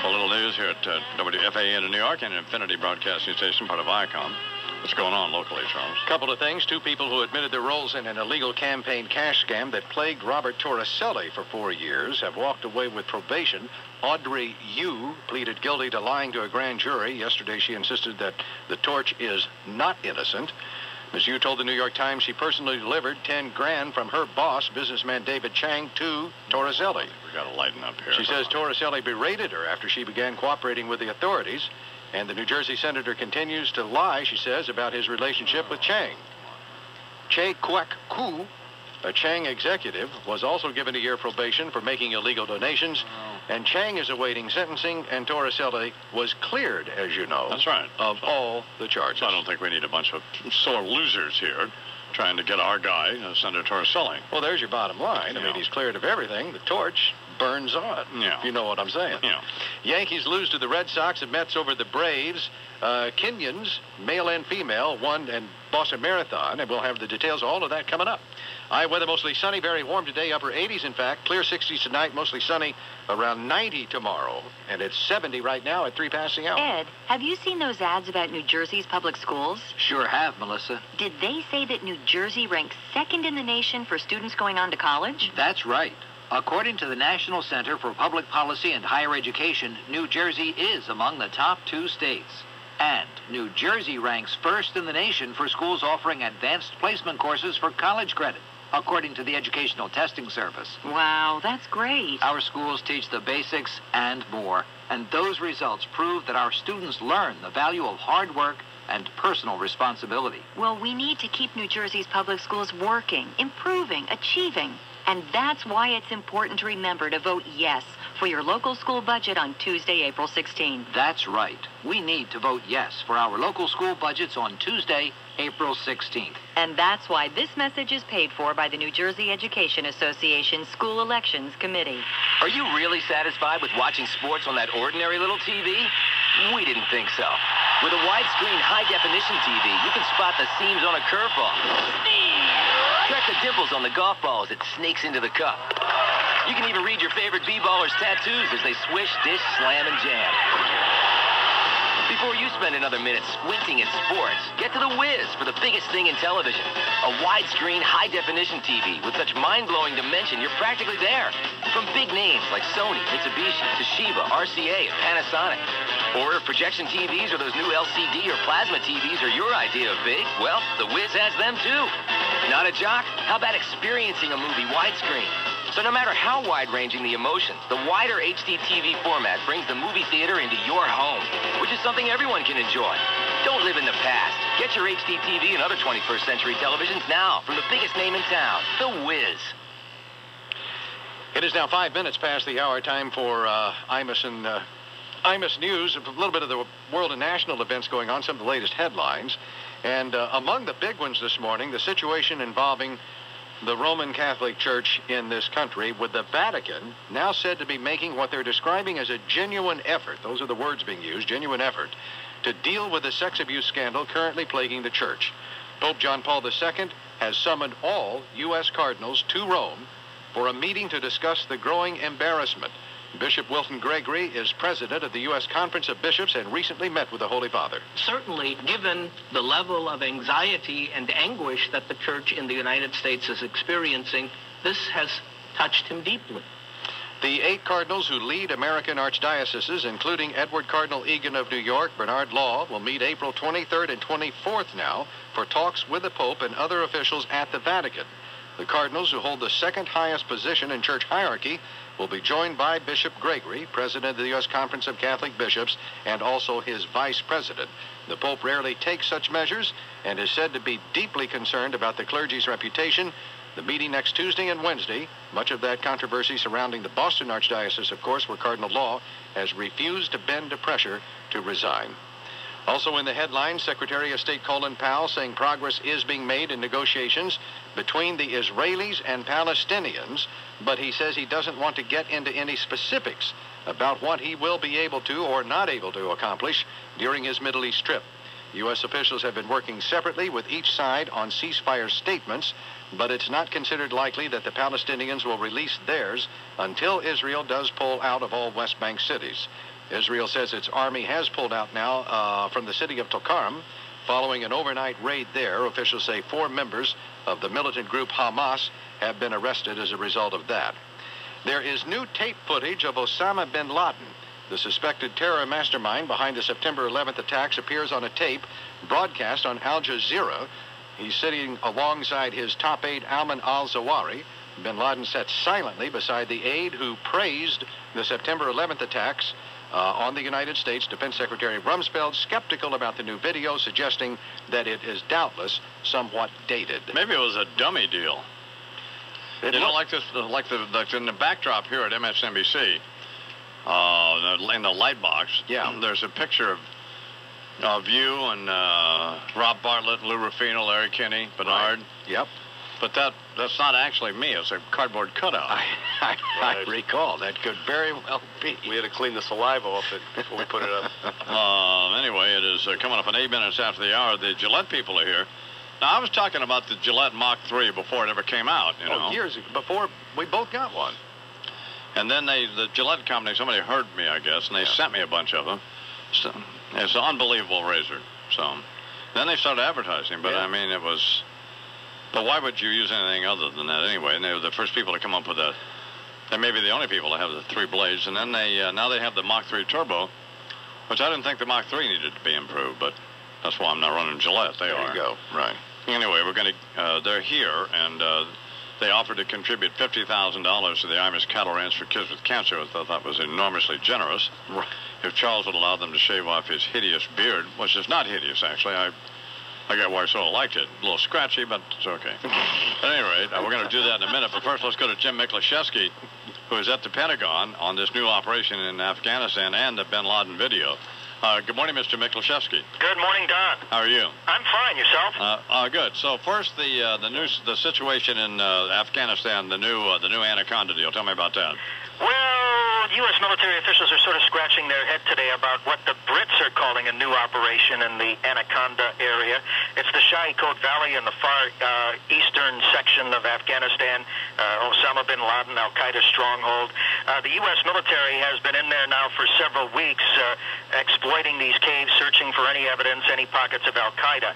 for a little news here at uh, WFAN in New York and Infinity Broadcasting Station, part of Viacom. What's going on locally, Charles? Couple of things. Two people who admitted their roles in an illegal campaign cash scam that plagued Robert Torricelli for four years have walked away with probation. Audrey Yu pleaded guilty to lying to a grand jury. Yesterday, she insisted that the torch is not innocent. Ms. Yu told the New York Times she personally delivered 10 grand from her boss, businessman David Chang, to Torricelli. We got to lighten up here. She says Torricelli berated her after she began cooperating with the authorities. And the New Jersey senator continues to lie, she says, about his relationship with Chang. Che Kwek Koo, a Chang executive, was also given a year probation for making illegal donations. And Chang is awaiting sentencing, and Torricelli was cleared, as you know. That's right. Of all the charges. So I don't think we need a bunch of sore losers here trying to get our guy, uh, Senator Torricelli. Well, there's your bottom line. I mean, he's cleared of everything. The torch, burns on. Yeah. You know what I'm saying? Yeah. Yankees lose to the Red Sox and Mets over the Braves. Uh, Kenyans, male and female, won and Boston Marathon, and we'll have the details, of all of that coming up. High weather, mostly sunny, very warm today, upper 80s in fact. Clear 60s tonight, mostly sunny, around 90 tomorrow. And it's 70 right now at 3 past the hour. Ed, have you seen those ads about New Jersey's public schools? Sure have, Melissa. Did they say that New Jersey ranks second in the nation for students going on to college? That's right. According to the National Center for Public Policy and Higher Education, New Jersey is among the top two states. And New Jersey ranks first in the nation for schools offering advanced placement courses for college credit, according to the Educational Testing Service. Wow, that's great. Our schools teach the basics and more, and those results prove that our students learn the value of hard work and personal responsibility. Well, we need to keep New Jersey's public schools working, improving, achieving. And that's why it's important to remember to vote yes for your local school budget on Tuesday, April 16. That's right. We need to vote yes for our local school budgets on Tuesday, April 16th. And that's why this message is paid for by the New Jersey Education Association School Elections Committee. Are you really satisfied with watching sports on that ordinary little TV? We didn't think so. With a widescreen high-definition TV, you can spot the seams on a curveball. Track the dimples on the golf ball as it snakes into the cup. You can even read your favorite b-ballers' tattoos as they swish, dish, slam, and jam. Before you spend another minute squinting at sports, get to the Wiz for the biggest thing in television. A widescreen, high-definition TV with such mind-blowing dimension, you're practically there. From big names like Sony, Mitsubishi, Toshiba, RCA, and Panasonic. Or if projection TVs or those new LCD or plasma TVs are your idea of big, well, the Wiz has them too. Not a jock? How about experiencing a movie widescreen? So no matter how wide-ranging the emotions, the wider HD TV format brings the movie theater into your home, which is something everyone can enjoy. Don't live in the past. Get your HD TV and other 21st century televisions now from the biggest name in town, The Wiz. It is now five minutes past the hour. Time for uh, Imus and uh, Imus News. A little bit of the world and national events going on. Some of the latest headlines, and uh, among the big ones this morning, the situation involving the Roman Catholic Church in this country, with the Vatican now said to be making what they're describing as a genuine effort. Those are the words being used. Genuine effort to deal with the sex abuse scandal currently plaguing the church. Pope John Paul II has summoned all U.S. cardinals to Rome for a meeting to discuss the growing embarrassment. Bishop Wilton Gregory is president of the U.S. Conference of Bishops and recently met with the Holy Father. Certainly, given the level of anxiety and anguish that the church in the United States is experiencing, this has touched him deeply. The eight cardinals who lead American archdioceses, including Edward Cardinal Egan of New York, Bernard Law, will meet April 23rd and 24th now for talks with the Pope and other officials at the Vatican. The cardinals, who hold the second highest position in church hierarchy, will be joined by Bishop Gregory, president of the U.S. Conference of Catholic Bishops, and also his vice president. The Pope rarely takes such measures and is said to be deeply concerned about the clergy's reputation. The meeting next Tuesday and Wednesday, much of that controversy surrounding the Boston Archdiocese, of course, where Cardinal Law has refused to bend to pressure to resign. Also in the headlines, Secretary of State Colin Powell saying progress is being made in negotiations between the Israelis and Palestinians, but he says he doesn't want to get into any specifics about what he will be able to or not able to accomplish during his Middle East trip. U.S. officials have been working separately with each side on ceasefire statements, but it's not considered likely that the Palestinians will release theirs until Israel does pull out of all West Bank cities. Israel says its army has pulled out now uh, from the city of Tulkarm following an overnight raid there. Officials say four members of the militant group Hamas have been arrested as a result of that. There is new tape footage of Osama bin Laden. The suspected terror mastermind behind the September 11th attacks appears on a tape broadcast on Al Jazeera. He's sitting alongside his top aide, Ayman al Zawahiri. Bin Laden sat silently beside the aide who praised the September 11th attacks uh, on the United States. Defense Secretary Rumsfeld skeptical about the new video, suggesting that it is doubtless somewhat dated. Maybe it was a dummy deal. It you know, like this, like the, like in the backdrop here at MSNBC, uh, in the- light box. Yeah. There's a picture of of you and uh, Rob Bartlett, Lou Ruffino, Larry Kenney, Bernard. Yep. But that that's not actually me. It's a cardboard cutout. I, I, I recall. That could very well be. We had to clean the saliva off it before we put it up. Uh, anyway, it is uh, coming up in eight minutes after the hour. The Gillette people are here. Now, I was talking about the Gillette Mach 3 before it ever came out, you know. Oh, years ago, before we both got one. And then they, the Gillette company, somebody heard me, I guess, and they sent me a bunch of them. So, it's an unbelievable razor. So then they started advertising, but I mean, it was. But why would you use anything other than that anyway? And they were the first people to come up with that. They may be the only people to have the three blades, and then they uh, now they have the Mach 3 Turbo, which I didn't think the Mach 3 needed to be improved, but that's why I'm not running Gillette. They There are. you go. Right. Anyway, we're going to. Uh, they're here, and uh, they offered to contribute fifty thousand dollars to the Imus Cattle Ranch for Kids with Cancer, which I thought was enormously generous. If Charles would allow them to shave off his hideous beard, which is not hideous actually, I. I got why of liked it. A little scratchy, but it's okay. At any rate, uh, we're going to do that in a minute. But first, let's go to Jim Miklaszewski, who is at the Pentagon on this new operation in Afghanistan and the Bin Laden video. Uh, good morning, Mr. Miklaszewski. Good morning, Don. How are you? I'm fine. Yourself? Uh, uh, good. So first, the uh, the new the situation in uh, Afghanistan, the new uh, the new Anaconda deal. Tell me about that. Well, U.S. military officials are sort of scratching their head today about what the Brits are calling a new operation in the Anaconda area. It's the Shahikot Valley in the far uh, eastern section of Afghanistan, uh, Osama bin Laden, Al Qaeda stronghold. Uh, the U.S. military has been in there now for several weeks, uh, exploiting these caves, searching for any evidence, any pockets of Al Qaeda.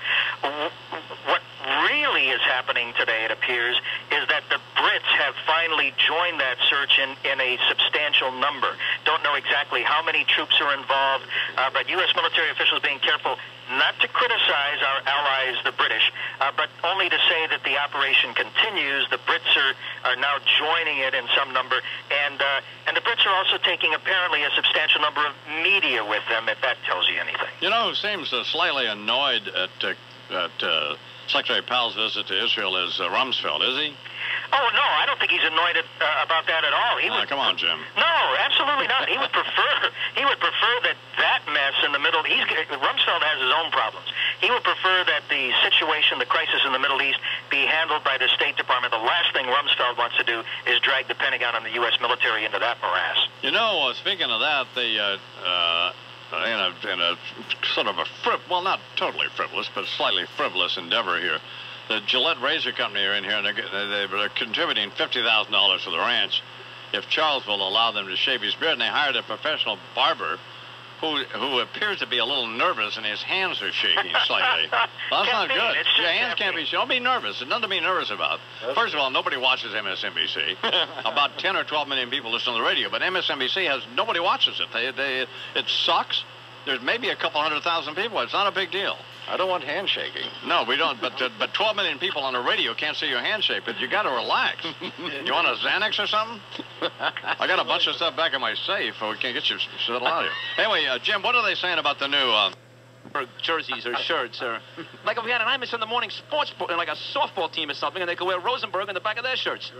What really is happening today, it appears, is that the Brits have finally joined that search in, in a substantial number. Don't know exactly how many troops are involved, uh, but U.S. military officials being careful not to criticize our allies, the British, uh, but only to say that the operation continues. The Brits are, are now joining it in some number, and uh, and the Brits are also taking apparently a substantial number of media with them, if that tells you anything. You know who seems uh, slightly annoyed at uh, at uh, Secretary Powell's visit to Israel is uh, Rumsfeld, is he? Oh no, I don't think he's annoyed at, uh, about that at all. He Ah, would come on, Jim. No, absolutely not. He would prefer he would prefer that that mess in the middle. He's Rumsfeld has his own problems. He would prefer that the situation, the crisis in the Middle East, be handled by the State Department. The last thing Rumsfeld wants to do is drag the Pentagon and the U.S. military into that morass. You know, uh, speaking of that, the uh, uh, Uh, in a in a sort of a frip, well, not totally frivolous, but slightly frivolous endeavor here. The Gillette Razor Company are in here, and they're, they're contributing fifty thousand dollars to the ranch if Charles will allow them to shave his beard. And they hired a professional barber. Who, who appears to be a little nervous and his hands are shaking slightly. Well, that's not good. it's Your hands can't be. shaking. Don't be nervous. There's nothing to be nervous about. First of all, nobody watches MSNBC. About 10 or 12 million people listen to the radio, but MSNBC has nobody watches it. They, they, it sucks. There's maybe a couple hundred thousand people. It's not a big deal. I don't want handshaking. No, we don't. But uh, but 12 million people on the radio can't see your handshake. But you got to relax. you want a Xanax or something? I got a bunch of stuff back in my safe, or we can't get you settled out here. Anyway, uh, Jim, what are they saying about the new? Uh, or jerseys or shirts or like if we had an Imus in the morning sports bo- like a softball team or something and they could wear Rosenberg in the back of their shirts.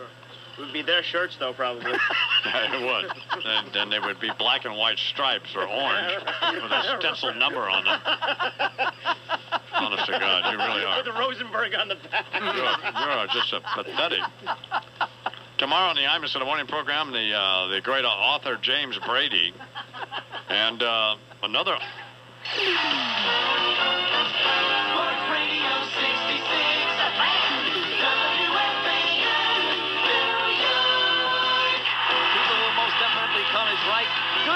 It would be their shirts, though, probably. it would. Then, then they would be black and white stripes or orange with a stencil number on them. Honest to God, you really are. With the Rosenberg on the back. You're, you're just a pathetic. Tomorrow on the Imus in the Morning program, the uh, the great author James Brady, and uh, another.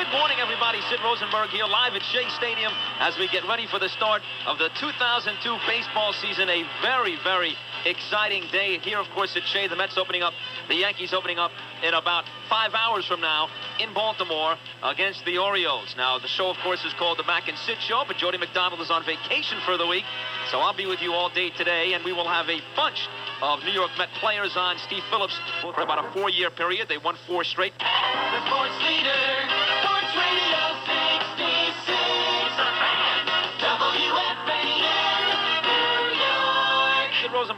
Good morning, everybody. Sid Rosenberg here, live at Shea Stadium as we get ready for the start of the 2002 baseball season. A very, very exciting day here, of course, at Shea. The Mets opening up, the Yankees opening up in about five hours from now in Baltimore against the Orioles. Now, the show, of course, is called the Mac and Sid Show, but Jody McDonald is on vacation for the week, so I'll be with you all day today, and we will have a bunch of New York Met players on. Steve Phillips for about a four-year period. They won four straight. The sports leader,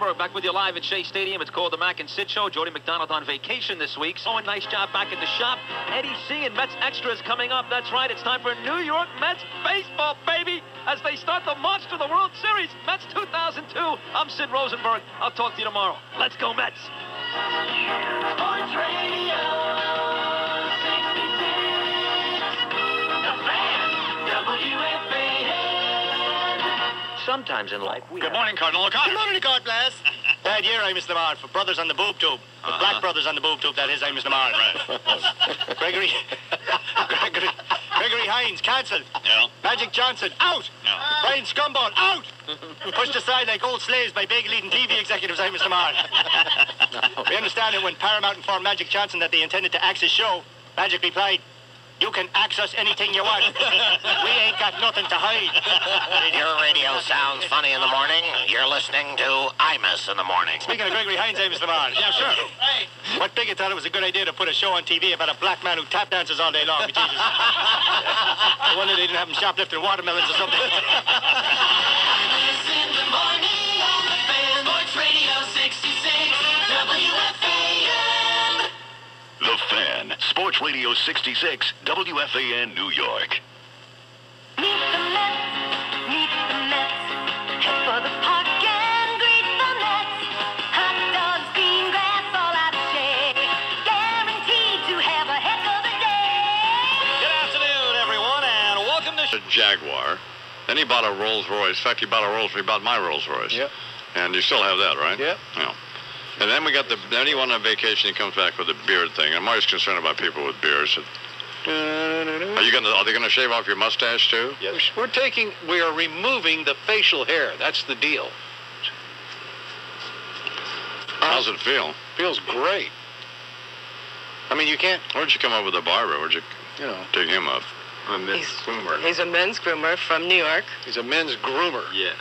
66. WFAN, New York. Sid Rosenberg Rosenberg back with you live at Shea Stadium. It's called the Mac and Sid Show. Jody McDonald on vacation this week. So a nice job back at the shop. Eddie C and Mets Extras coming up. That's right. It's time for New York Mets baseball, baby, as they start the march to the World Series. Mets 2002. I'm Sid Rosenberg. I'll talk to you tomorrow. Let's go, Mets. Sometimes in life, we Good morning, Cardinal O'Connor. Good morning, God bless. Bad year, I'm Mr. Lamar, for Brothers on the Boob Tube. The Black uh-huh. Brothers on the Boob Tube, that is, I'm Mr. Lamar. Right. Gregory, Gregory, Gregory Hines, cancelled. Yeah. Magic Johnson, out. No. Brian Scumball, out. Pushed aside like old slaves by big leading TV executives, I'm Mr. Lamar. We understand that when Paramount informed Magic Johnson that they intended to axe his show, Magic replied, you can access anything you want. we ain't got nothing to hide. Your radio sounds funny in the morning. You're listening to Imus in the morning. Speaking of Gregory Hines, eh, Mr. Lamar? Yeah, sure. Hey. What bigot thought it was a good idea to put a show on TV about a black man who tap dances all day long? Jesus. I wonder they didn't have him shoplifting watermelons or something. Imus in the morning The Fan, Sports Radio 66, WFAN New York. Meet the Mets, meet the Mets. Head for the park and greet the Mets. Hot dogs, green grass, all out of shade. Guaranteed to have a heck of a day. Good afternoon, everyone, and welcome to a Jaguar. Then he bought a Rolls Royce. In fact, he bought a Rolls. Royce. He bought my Rolls Royce. Yep. And you still have that, right? Yep. Yeah. And then we got the. Then he went on vacation. He comes back with the beard thing. I'm always concerned about people with beards. Are you gonna? Are they gonna shave off your mustache too? Yes. We're taking, we are removing the facial hair. That's the deal. How's it feel? Feels great. I mean, you can't. Where'd you come up with a barber? Where'd you, you know, dig him up? A men's groomer. He's a men's groomer from New York. He's a men's groomer. Yeah.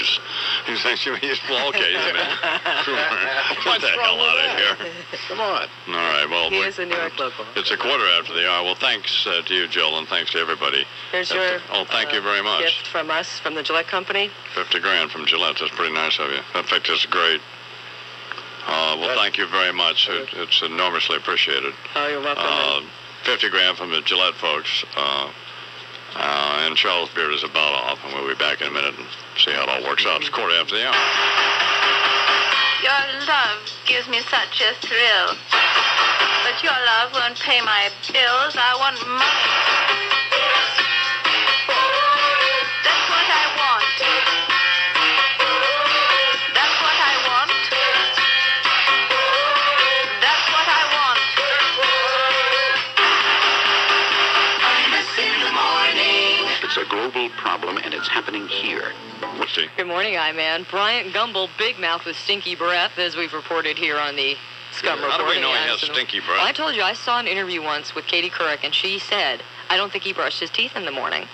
Please. He thinks you- he's well, okay. He's a man. Get the hell out of here. Come on. All right. Well, He we- is a New York local. it's a quarter after the hour. Well, thanks uh, to you, Jill, and thanks to everybody. Here's That's your it. Oh, thank you very much. gift from us, from the Gillette Company. 50 grand from Gillette. That's pretty nice of you. In fact, it's great. Uh, well, thank you very much. It, it's enormously appreciated. Oh, you're welcome. Uh, 50 grand from the Gillette folks. Uh, and Charles' beard is about off, and we'll be back in a minute and see how it all works out. It's quarter after the hour. Your love gives me such a thrill. But your love won't pay my bills. I want money. It's happening here. What's he? Good morning, I man. Bryant Gumbel, big mouth with stinky breath, as we've reported here on the Scum How do Report. we know he has Addison- stinky Well, I told you I saw an interview once with Katie Couric, and she said, "I don't think he brushed his teeth in the morning."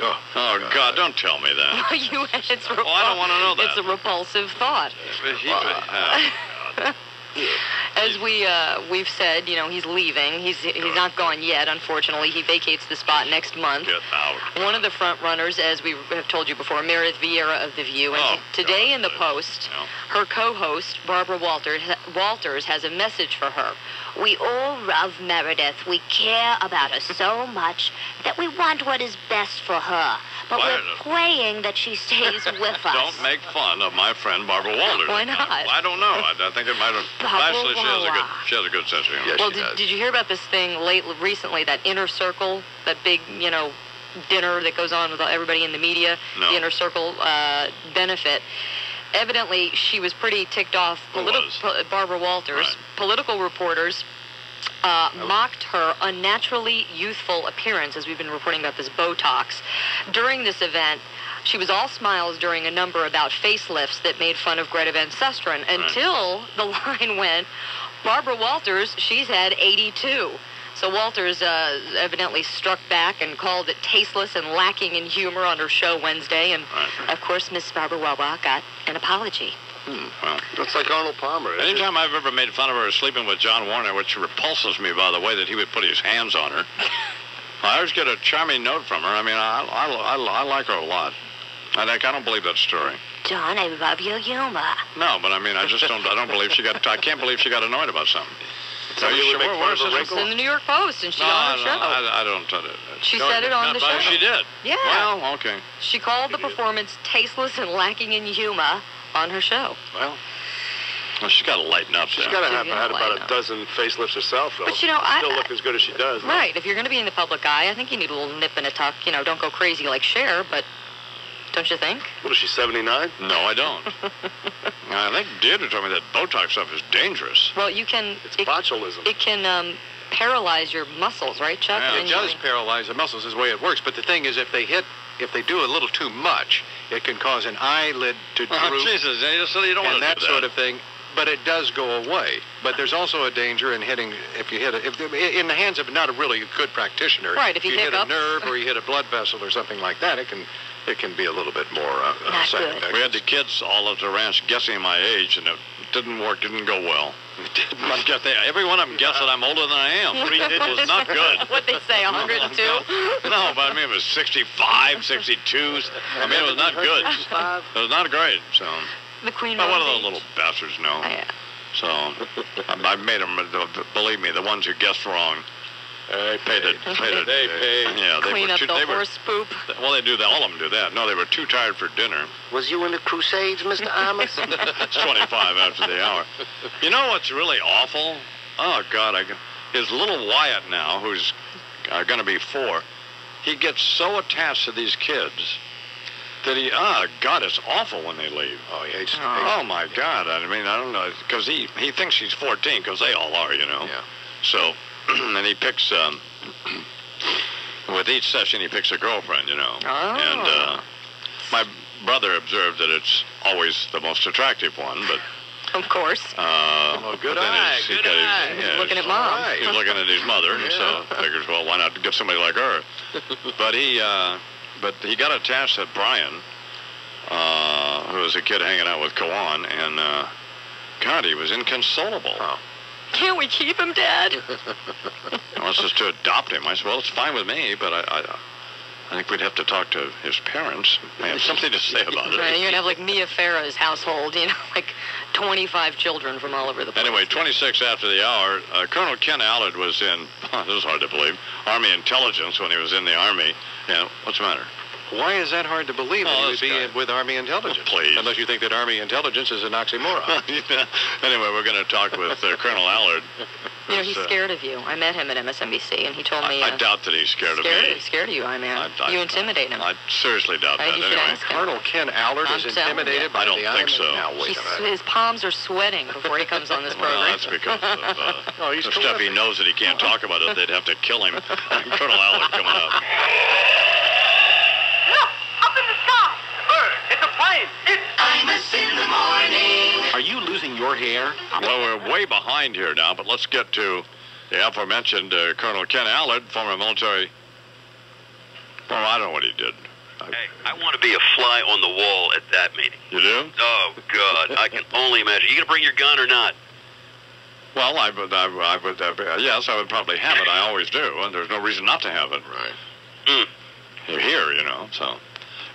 Oh, oh God, don't tell me that. you, it's repul- Oh, I don't wanna know that. It's a repulsive thought. He- uh, As we uh, we've said, you know, he's leaving. He's he's not gone yet. Unfortunately, he vacates the spot next month. Get out. One of the front runners, as we have told you before, Meredith Vieira of The View. And Oh, today in the Post, her co-host, Barbara Walters, Walters, has a message for her. We all love Meredith. We care about her so much that we want what is best for her. But Why we're not? praying that she stays with us. Don't make fun of my friend Barbara Walters. Why not? I don't know. I, I think it might have. Actually, she has a good. She has a good sense of humor. well, did, did you hear about this thing late recently? That inner circle, that big, you know, dinner that goes on with everybody in the media. No. The inner circle uh, benefit. Evidently, she was pretty ticked off. Who was? Barbara Walters. Political reporters uh, mocked her unnaturally youthful appearance, as we've been reporting about this Botox. During this event, she was all smiles during a number about facelifts that made fun of Greta Van Susteren until the line went, Barbara Walters, she's had 82. So Walters uh, evidently struck back and called it tasteless and lacking in humor on her show Wednesday. And of course, Miss Barbara Wawa got an apology. Hmm, well, That's like Arnold Palmer. isn't it? anytime I've ever made fun of her sleeping with John Warner, which repulses me, by the way, that he would put his hands on her. I always get a charming note from her. I mean, I, I, I, I like her a lot. I, think- I don't believe that story. John, I love your humor. No, but I mean, I just don't. I don't believe she got. I can't believe she got annoyed about something. So you would make where- fun where's of a this- It's in the New York Post, and she's No, on no, her show. I, I don't. Uh, She no, said it on no, the but show. She did. Yeah. Well, okay. She called the performance tasteless and lacking in humor on her show. Well, well she's got to lighten up. She's got to have had about a up. dozen facelifts herself, though. But, you know, I- Still look as good as she does. no? Right. If you're going to be in the public eye, I think you need a little nip and a tuck. You know, don't go crazy like Cher, but don't you think? What is she, 79? No, I don't. I think Deirdre told me that Botox stuff is dangerous. Well, you can. It's it, botulism. it can um, paralyze your muscles, right, Chuck? Yeah, it you- does paralyze the muscles is the way it works. But the thing is, if they hit, if they do a little too much, it can cause an eyelid to droop Oh, Jesus, you just- you don't want and to that, do that. sort of thing. But it does go away. But there's also a danger in hitting if you hit it if, in the hands of not a really good practitioner. Right, if you hit a nerve or you hit a blood vessel or something like that, it can it can be a little bit more uh, uh, Not side good. We had the kids all at the ranch guessing my age, and it didn't work. Didn't go well. I guess they, every one of them guessed that I'm older than I am. It was not good. What they say, 102? No, but I mean, it was 65, 62. I mean, it was not good. It was not great. So, The Queen but one of Rose those little bastards, no. Oh, yeah. So, I, I made them. Uh, believe me, the ones who guessed wrong. They paid it. Paid it. They paid. Yeah, they Clean were up too, the they were, horse poop. Well, they do that. All of them do that. No, they were too tired for dinner. Was you in the Crusades, Mr. Amos? it's 25 after the hour. You know what's really awful? Oh, God. I, his little Wyatt now, who's uh, going to be four, he gets so attached to these kids that he, ah, God, it's awful when they leave. Oh, he hates. Oh, my God. I mean, I don't know. Because he, he thinks he's 14, because they all are, you know. Yeah. So, and he picks, um, with each session, he picks a girlfriend, you know. Oh. And uh, my brother observed that it's always the most attractive one, but. Of course. Uh, Oh, good eye, he's- he's good his- eye. yeah, He's looking at mom. right. He's looking at his mother, and so figures, well, why not get somebody like her? But he, uh, but he got attached to Brian, uh, who was a kid hanging out with Kawan, and uh, God, he was inconsolable. Oh. Can't we keep him, Dad? He wants us to adopt him. I said, well, it's fine with me, but I, I, I think we'd have to talk to his parents. They have something to say about it. Right, gonna have like Mia Farrow's household, you know, like 25 children from all over the place. Anyway, 26 after the hour, uh, Colonel Ken Allard was in, this is hard to believe, Army intelligence when he was in the Army. Yeah, what's the matter? Why is that hard to believe? Oh, that he would be guy. with Army intelligence. Please. Unless you think that Army intelligence is an oxymoron. anyway, we're going to talk with uh, Colonel Allard. You know, he's Uh, scared of you. I met him at MSNBC, and he told me. I, I uh, doubt that he's scared, scared of me. Scared of you, I mean. I- I- you intimidate him. I seriously doubt I that. you Anyway, ask him. Colonel Ken Allard I'm is telling intimidated you. by I don't the think so. Now wait He's, a minute. his palms are sweating before he comes on this well, program. that's because of uh, Oh, he's the stuff he knows that he can't talk about it. They'd have to kill him. Colonel Allard coming up. Look, up in the sky. Bird, it's a plane. It's Imus in the morning. Are you losing your hair? Well, we're way behind here now, but let's get to the aforementioned uh, Colonel Ken Allard, former military. Well, I don't know what he did. Hey, I want to be a fly on the wall at that meeting. You do? Oh, God. I can only imagine. You going to bring your gun or not? Well, I would, I, I would, uh, yes, I would probably have it. I always do, and there's no reason not to have it. Right. Hmm. You're here, you know. So,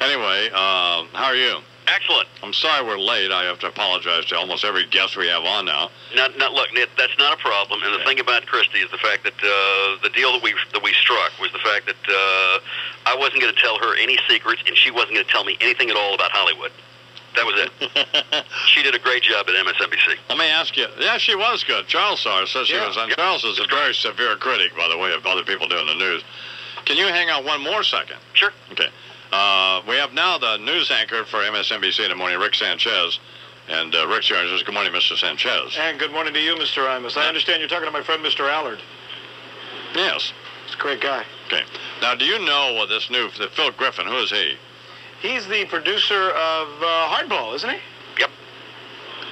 anyway, uh, how are you? Excellent. I'm sorry we're late. I have to apologize to almost every guest we have on now. Not, not look. That's not a problem. And the thing about Christie is the fact that uh, the deal that we that we struck was the fact that uh, I wasn't going to tell her any secrets, and she wasn't going to tell me anything at all about Hollywood. That was it. she did a great job at MSNBC. Let me ask you. Yeah, she was good. Charles saw her. Says she Yeah. was. And Charles is a very severe critic, by the way, of other people doing the news. Can you hang on one more second? Sure. Okay. Uh, we have now the news anchor for MSNBC in the morning, Rick Sanchez. And uh, Rick says, good morning, Mr. Sanchez. And good morning to you, Mr. Imus. I understand you're talking to my friend, Mr. Allard. Yes. He's a great guy. Okay. Now, do you know what this new, the Phil Griffin, who is he? He's the producer of uh, Hardball, isn't he? Yep.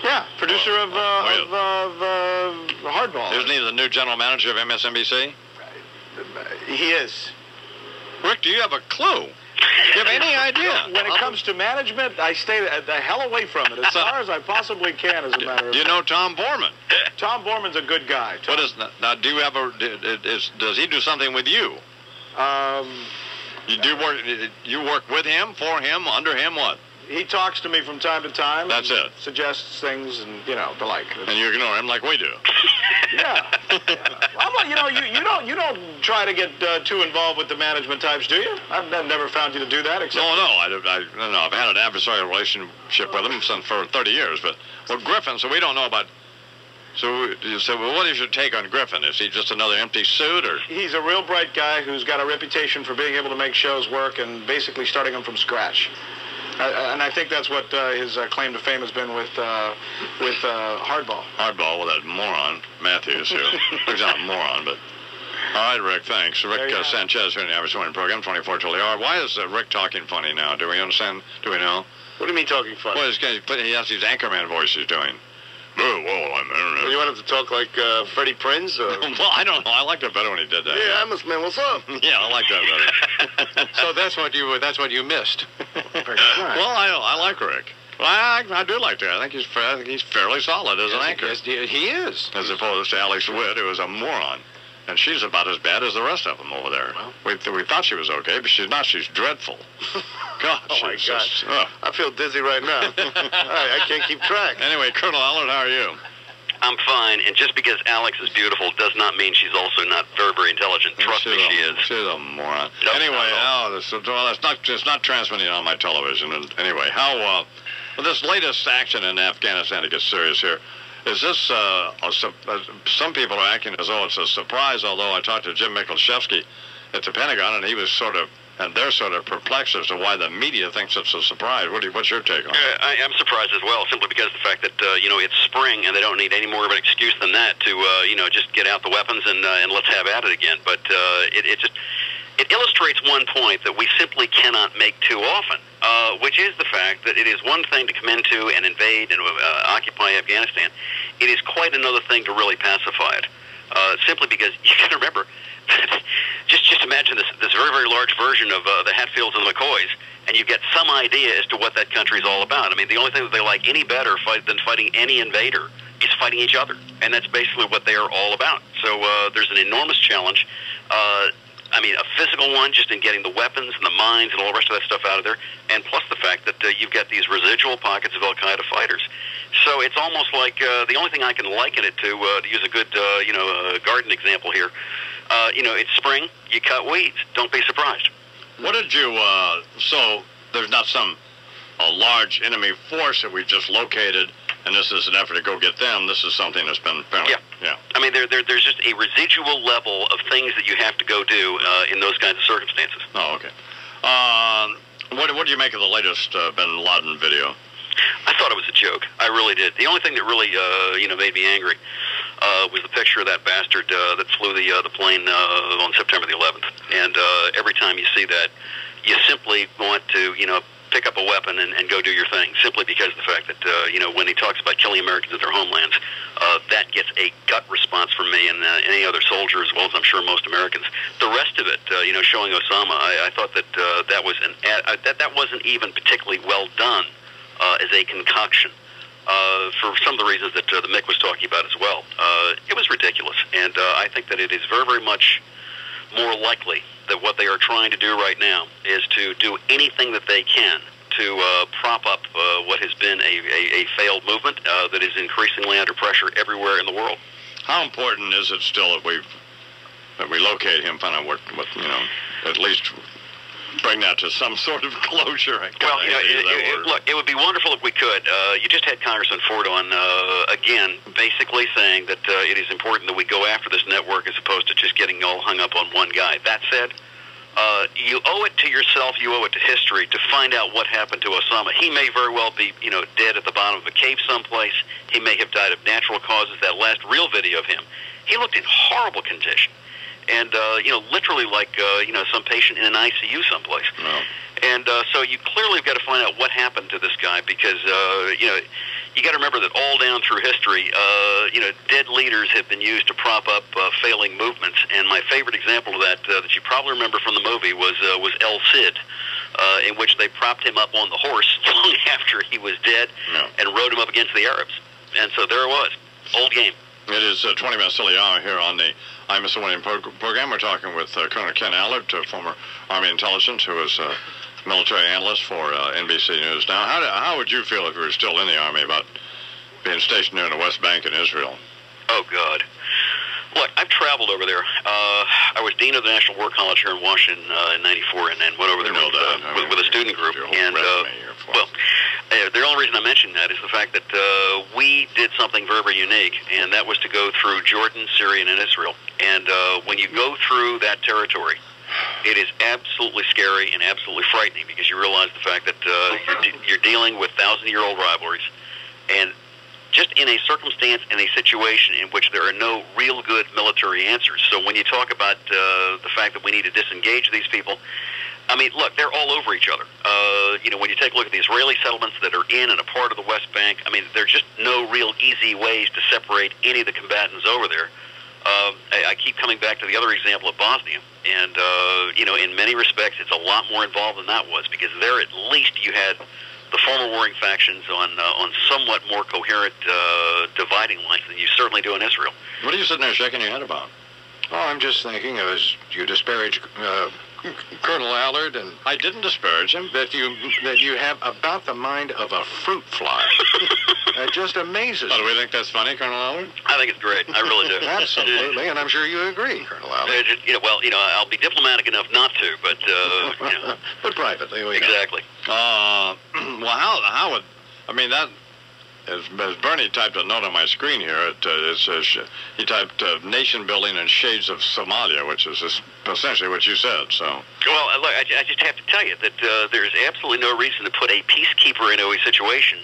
Yeah, producer of, uh, Oh, of, of uh, Hardball. Isn't he the new general manager of MSNBC? He is. Rick, do you have a clue? Do you have any idea? When it comes to management, I stay the the hell away from it as far as I possibly can. As a matter of Do you know Tom Borman? Tom Borman's a good guy. Tom, What is now? Do you ever? Is, does he do something with you? Um, You do work. You work with him, for him, under him. What? He talks to me from time to time. That's it. Suggests things and you know the like. And you ignore him like we do. yeah. I'm like, you know, you, you don't you don't try to get uh, too involved with the management types, do you? I've, I've never found you to do that. Except No, no, I, I, no, no, I've had an adversarial relationship with him since for 30 years. But well, Griffin, so we don't know about. So you say, well, what is your take on Griffin? Is he just another empty suit, or He's a real bright guy who's got a reputation for being able to make shows work and basically starting them from scratch. And I think that's what uh, his uh, claim to fame has been with uh, with uh, Hardball. hardball with that moron Matthews, who looks not a moron, but. All right, Rick, thanks. Rick uh, Sanchez here in the Average Morning Program, 24 till the hour. Why is uh, Rick talking funny now? Do we understand? Do we know? What do you mean talking funny? Well, he's, he has these Anchorman voices doing. Oh, well, I'm, You want him to talk like uh, Freddie Prinze? Or... well, I don't know. I liked it better when he did that. Yeah, Amos man, what's up? Yeah, I like that better. so that's what you that's what you missed. Well, I I like Rick. Well, I, I do like that. I think he's I think he's fairly solid as an Yes, anchor. yes, he- he is. As opposed to Alex Witt, who is a moron. And she's about as bad as the rest of them over there. we, th- we thought she was okay, but she's not. She's dreadful. God, Oh, my she's God. just- ugh. I feel dizzy right now. I, I can't keep track. Anyway, Colonel Allard, how are you? I'm fine, and just because Alex is beautiful does not mean she's also not very, very intelligent. Trust me, she is. She's a moron. Nope, anyway, not oh, this, well, it's not it's not transmitting on my television. And anyway, how uh, well, this latest action in Afghanistan to get serious here. Is this uh, uh, some people are acting as though it's a surprise? Although I talked to Jim Miklaszewski at the Pentagon, and he was sort of and they're sort of perplexed as to why the media thinks it's a surprise. What you, what's your take on it? Uh, I am surprised as well, simply because of the fact that uh, you know it's spring and they don't need any more of an excuse than that to uh, you know just get out the weapons and uh, and let's have at it again. But uh, it, it just it illustrates one point that we simply cannot make too often, uh, which is the fact that it is one thing to come into and invade and uh, occupy Afghanistan. It is quite another thing to really pacify it. Uh, simply because you to remember, just just imagine this this very very large version of uh, the Hatfields and the McCoys, and you get some idea as to what that country is all about. I mean, the only thing that they like any better fight than fighting any invader is fighting each other, and that's basically what they are all about. So uh, there's an enormous challenge. Uh, I mean, a physical one, just in getting the weapons and the mines and all the rest of that stuff out of there, and plus the fact that uh, you've got these residual pockets of Al Qaeda fighters. So it's almost like uh, the only thing I can liken it to, uh, to use a good, uh, you know, uh, garden example here. Uh, you know, it's spring. You cut weeds. Don't be surprised. What did you? Uh, so there's not some a large enemy force that we've just located, and this is an effort to go get them. This is something that's been apparently, yeah. yeah. I mean, there, there, there's just a residual level of things that you have to go do uh, in those kinds of circumstances. Oh, okay. Um, what, what do you make of the latest uh, Bin Laden video? I thought it was a joke. I really did. The only thing that really, uh, you know, made me angry uh, was the picture of that bastard uh, that flew the uh, the plane uh, on September the 11th. And uh, every time you see that, you simply want to, you know, pick up a weapon and, and go do your thing. Simply because of the fact that, uh, you know, when he talks about killing Americans at their homelands, uh, that gets a gut response from me and uh, any other soldier, as well as I'm sure most Americans. The rest of it, uh, you know, showing Osama, I, I thought that uh, that was an ad, uh, that that wasn't even particularly well done uh, as a concoction. Uh, for some of the reasons that uh, the Mick was talking about as well, uh, it was ridiculous, and uh, I think that it is very, very much more likely that what they are trying to do right now is to do anything that they can to uh, prop up uh, what has been a, a, a failed movement uh, that is increasingly under pressure everywhere in the world. How important is it still that we that we locate him, find out what, what you know, at least bring that to some sort of closure? I Well, you know, it, it, look, it would be wonderful if we could. Uh, you just had Congressman Ford on uh, again, basically saying that uh, it is important that we go after this network as opposed to just getting all hung up on one guy. That said, uh, you owe it to yourself, you owe it to history to find out what happened to Osama. He may very well be, you know, dead at the bottom of a cave someplace. He may have died of natural causes. That last real video of him, he looked in horrible condition, and uh, you know, literally like uh, you know some patient in an ICU someplace. And uh, so you clearly have got to find out what happened to this guy because uh, you know you got to remember that all down through history, uh, you know, dead leaders have been used to prop up uh, failing movements. And my favorite example of that uh, that you probably remember from the movie was uh, was El Cid, uh, in which they propped him up on the horse long after he was dead and rode him up against the Arabs. And so there it was, old game. It is uh, 20 minutes till the hour here on the I'm Mr. Pro- program. We're talking with uh, Colonel Ken Allard, former Army intelligence, who is uh, military analyst for uh, NBC News. Now, how, do, how would you feel if you were still in the Army about being stationed there in the West Bank in Israel? Oh, God. Look, I've traveled over there. Uh, I was dean of the National War College here in Washington uh, in '94, and then went over there with, uh, with, with a student group. And uh, well, uh, the only reason I mention that is the fact that uh, we did something very, very unique, and that was to go through Jordan, Syria, and Israel. And uh, when you go through that territory, it is absolutely scary and absolutely frightening because you realize the fact that uh, you're, de- you're dealing with thousand-year-old rivalries, and just in a circumstance and a situation in which there are no real good military answers. So when you talk about uh, the fact that we need to disengage these people, I mean, look, they're all over each other. Uh, you know, when you take a look at the Israeli settlements that are in and a part of the West Bank, I mean, there's just no real easy ways to separate any of the combatants over there. Um, I, I keep coming back to the other example of Bosnia, and uh, you know, in many respects, it's a lot more involved than that was because there, at least, you had the former warring factions on uh, on somewhat more coherent uh, dividing lines than you certainly do in Israel. What are you sitting there shaking your head about? Oh, I'm just thinking as you disparage uh, Colonel Allard, and I didn't disparage him. that you that you have about the mind of a fruit fly. it just amazes Oh, do me. we think that's funny, Colonel Allard? I think it's great. I really do. Absolutely, and I'm sure you agree, Colonel Allard. Uh, you know, well, you know, I'll be diplomatic enough not to, but uh, you know, but privately, we exactly. Uh, well, how how would I mean that? As, as Bernie typed a note on my screen here, it, uh, it says he typed uh, "nation building and shades of Somalia," which is essentially what you said. So Well, uh, look, I, I just have to tell you that uh, there's absolutely no reason to put a peacekeeper into a situation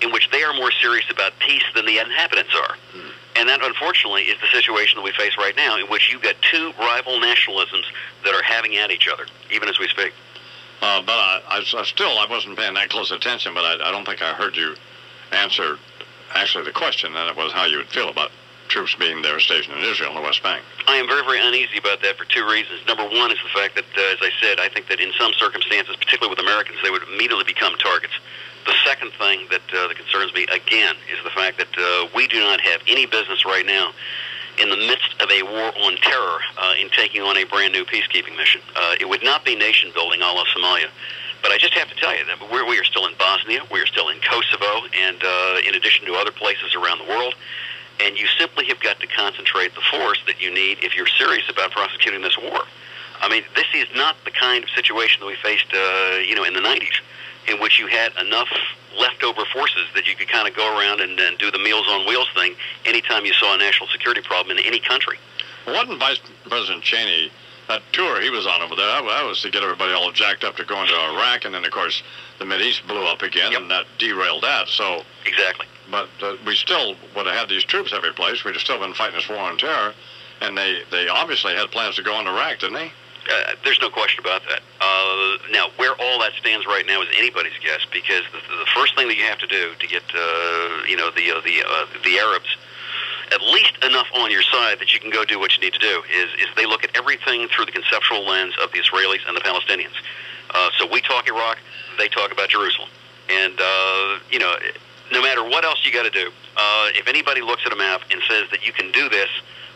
in which they are more serious about peace than the inhabitants are. And that, unfortunately, is the situation that we face right now, in which you've got two rival nationalisms that are having at each other, even as we speak. Uh, but I, I, I still I wasn't paying that close attention. But I, I don't think I heard you answer actually the question, and it was how you would feel about troops being there stationed in Israel in the West Bank. I am very, very uneasy about that for two reasons. Number one is the fact that, uh, as I said, I think that in some circumstances, particularly with Americans, they would immediately become targets. The second thing that, uh, that concerns me, again, is the fact that uh, we do not have any business right now in the midst of a war on terror uh, in taking on a brand new peacekeeping mission. Uh, it would not be nation building a la Somalia. But I just have to tell you that we're, we are still in Bosnia, we are still in Kosovo, and uh, in addition to other places around the world. And you simply have got to concentrate the force that you need if you're serious about prosecuting this war. I mean, this is not the kind of situation that we faced, uh, you know, in the 90s, in which you had enough leftover forces that you could kind of go around and, and do the Meals on Wheels thing anytime you saw a national security problem in any country. Wasn't Vice President Cheney that tour he was on over there? That, that was to get everybody all jacked up to go into Iraq, and then of course the Mid East blew up again, and that derailed that. So exactly. But uh, we still would have had these troops every place. We'd have still been fighting this war on terror, and they they obviously had plans to go into Iraq, didn't they? Uh, there's no question about that. Uh, now, where all that stands right now is anybody's guess, because the, the first thing that you have to do to get, uh, you know, the uh, the uh, the Arabs at least enough on your side that you can go do what you need to do is is they look at everything through the conceptual lens of the Israelis and the Palestinians. Uh, so we talk Iraq, they talk about Jerusalem, and uh, you know, no matter what else you got to do, uh, if anybody looks at a map and says that you can do this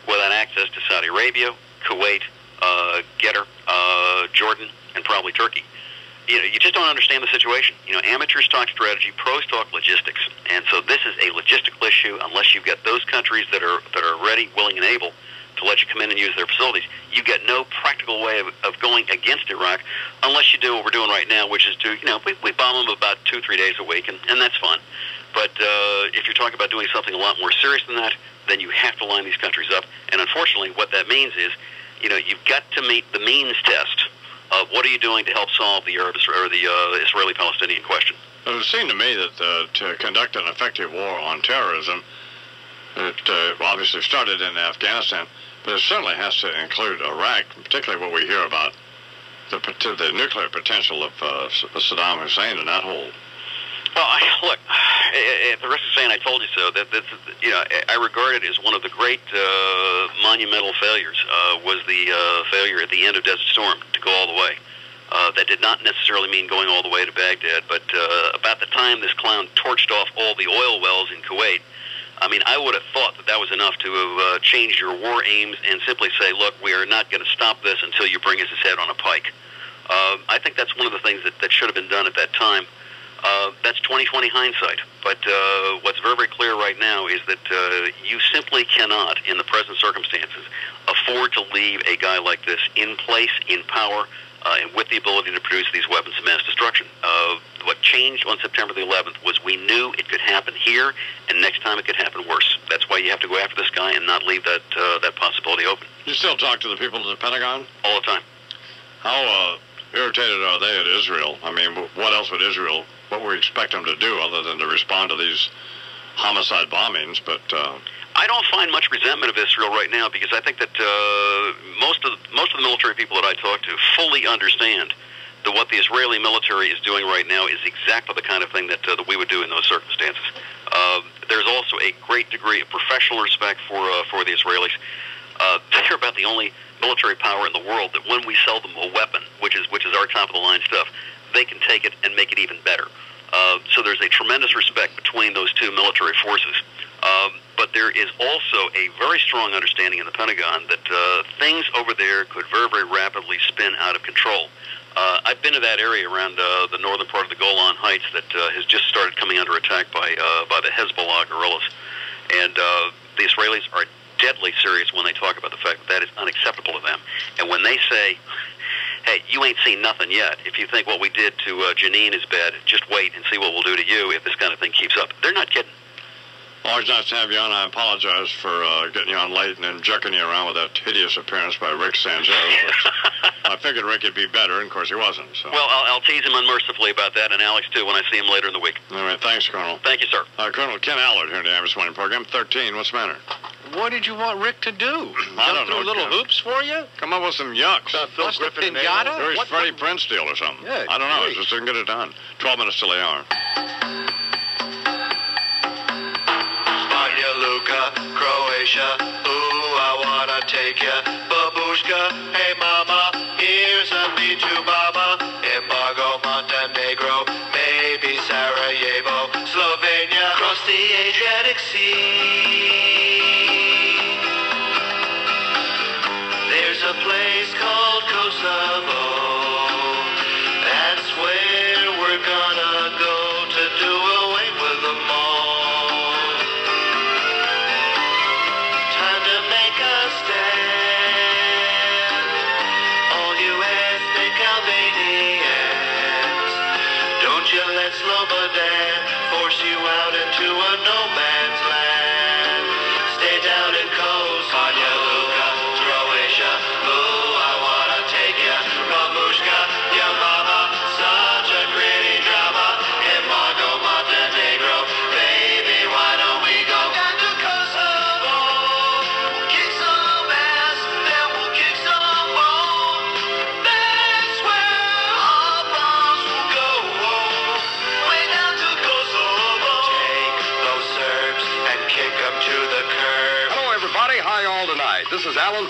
without access to Saudi Arabia, Kuwait, uh, Qatar, uh, Jordan, and probably Turkey. You know, you just don't understand the situation. You know, amateurs talk strategy, pros talk logistics, and so this is a logistical issue. Unless you've got those countries that are that are ready, willing, and able to let you come in and use their facilities, you've got no practical way of, of going against Iraq, unless you do what we're doing right now, which is to you know we, we bomb them about two three days a week, and, and that's fun. But uh, if you're talking about doing something a lot more serious than that, then you have to line these countries up. And unfortunately, what that means is, you know, you've got to meet the means test of what are you doing to help solve the Arab or the uh, Israeli-Palestinian question. It would seem to me that uh, to conduct an effective war on terrorism, it uh, obviously started in Afghanistan, but it certainly has to include Iraq, particularly what we hear about the, the nuclear potential of uh, Saddam Hussein and that whole. Well, I, look, at the risk of saying I told you so, that that's, you know, I regard it as one of the great uh, monumental failures. Uh, was the uh, failure at the end of Desert Storm to go all the way. Uh, that did not necessarily mean going all the way to Baghdad, but uh, about the time this clown torched off all the oil wells in Kuwait, I mean, I would have thought that that was enough to have uh, changed your war aims and simply say, look, we are not going to stop this until you bring us his head on a pike. Uh, I think that's one of the things that, that should have been done at that time. Uh, that's 2020 hindsight. But uh, what's very, very clear right now is that uh, you simply cannot, in the present circumstances, afford to leave a guy like this in place, in power, uh, and with the ability to produce these weapons of mass destruction. Uh, what changed on September the 11th was we knew it could happen here, and next time it could happen worse. That's why you have to go after this guy and not leave that uh, that possibility open You still talk to the people at the Pentagon? all the time. How uh, irritated are they at Israel? I mean, what else would Israel, what we expect them to do other than to respond to these homicide bombings? But uh, I don't find much resentment of Israel right now because I think that uh, most of most of the military people that I talk to fully understand that what the Israeli military is doing right now is exactly the kind of thing that, uh, that we would do in those circumstances. Uh, there's also a great degree of professional respect for uh, for the Israelis. Uh, they're about the only military power in the world that when we sell them a weapon, which is which is our top of the line stuff, they can take it and make it even better. Uh, so there's a tremendous respect between those two military forces. Um, but there is also a very strong understanding in the Pentagon that uh, things over there could very, very rapidly spin out of control. Uh, I've been to that area around uh, the northern part of the Golan Heights that uh, has just started coming under attack by uh, by the Hezbollah guerrillas, and uh, the Israelis are deadly serious when they talk about the fact that that is unacceptable to them. And when they say, "Hey, you ain't seen nothing yet," if you think what we did to uh, Jenin is bad, just wait and see what we'll do to you if this kind of thing keeps up. They're not kidding. Always nice to have you on. I apologize for uh, getting you on late and then jerking you around with that hideous appearance by Rick Sanchez. I figured Rick would be better, and of course he wasn't. So. Well, I'll, I'll tease him unmercifully about that, and Alex too when I see him later in the week. All right, thanks, Colonel. Thank you, sir. Uh, Colonel Ken Allard here in the Average Morning Program. 13, what's the matter? What did you want Rick to do? I Jump don't through know, little Ken. hoops for you? Come up with some yucks. Phil Bust a Griffin and pinata? Abel? Or he's What Freddie Prinze deal or something. Yeah, I don't know. geez. Just didn't get it done. 12 minutes till the hour. Spania, Luka, Croatia. Ooh, I wanna take ya. Babushka, hey mama, here's a me to Baba.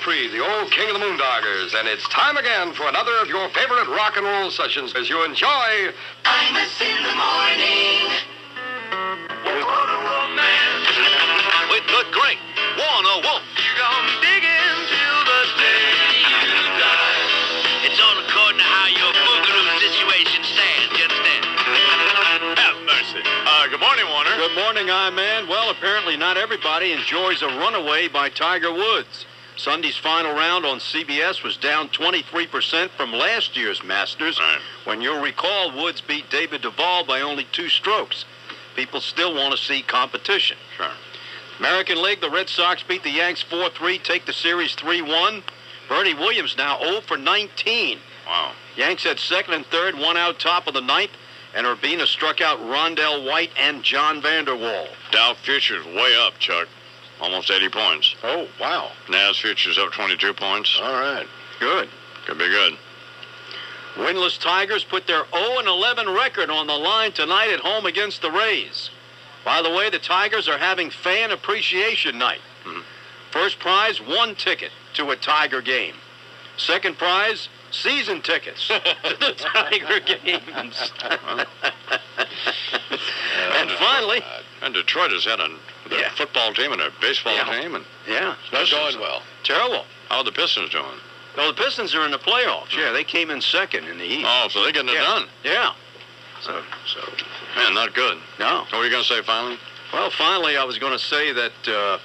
This Freed, the old king of the Moondoggers, and it's time again for another of your favorite rock and roll sessions as you enjoy. I'm a in the morning. What a romance. Wait, good, great. One, oh, one. You're gonna dig until the day you die. It's all according to how your boogaloo situation stands, you understand? Have mercy. Uh, good morning, Warner. Good morning, I man. Well, apparently not everybody enjoys a runaway by Tiger Woods. Sunday's final round on CBS was down 23% from last year's Masters. When you'll recall, Woods beat David Duval by only two strokes. People still want to see competition. Sure. American League, the Red Sox beat the Yanks 4-3, take the series 3-1. Bernie Williams now 0 for 19. Wow. Yanks had second and third, one out top of the ninth, and Urbina struck out Rondell White and John Vander Wal. Dow futures way up, Chuck. Almost 80 points. Oh, wow. Nas futures up 22 points. All right. Good. Could be good. Winless Tigers put their 0-11 record on the line tonight at home against the Rays. By the way, the Tigers are having fan appreciation night. Hmm. First prize, one ticket to a Tiger game. Second prize, season tickets to the Tiger games. and finally, uh, And Detroit has had a their Yeah. football team and a baseball Yeah. team, and yeah, going well. terrible. How are the Pistons doing? No, the Pistons are in the playoffs. Yeah, they came in second in the East. Oh, so they're getting it Yeah. done. Yeah. So, so Man, not good. no. What were you going to say finally? Well, finally, I was going to say that uh,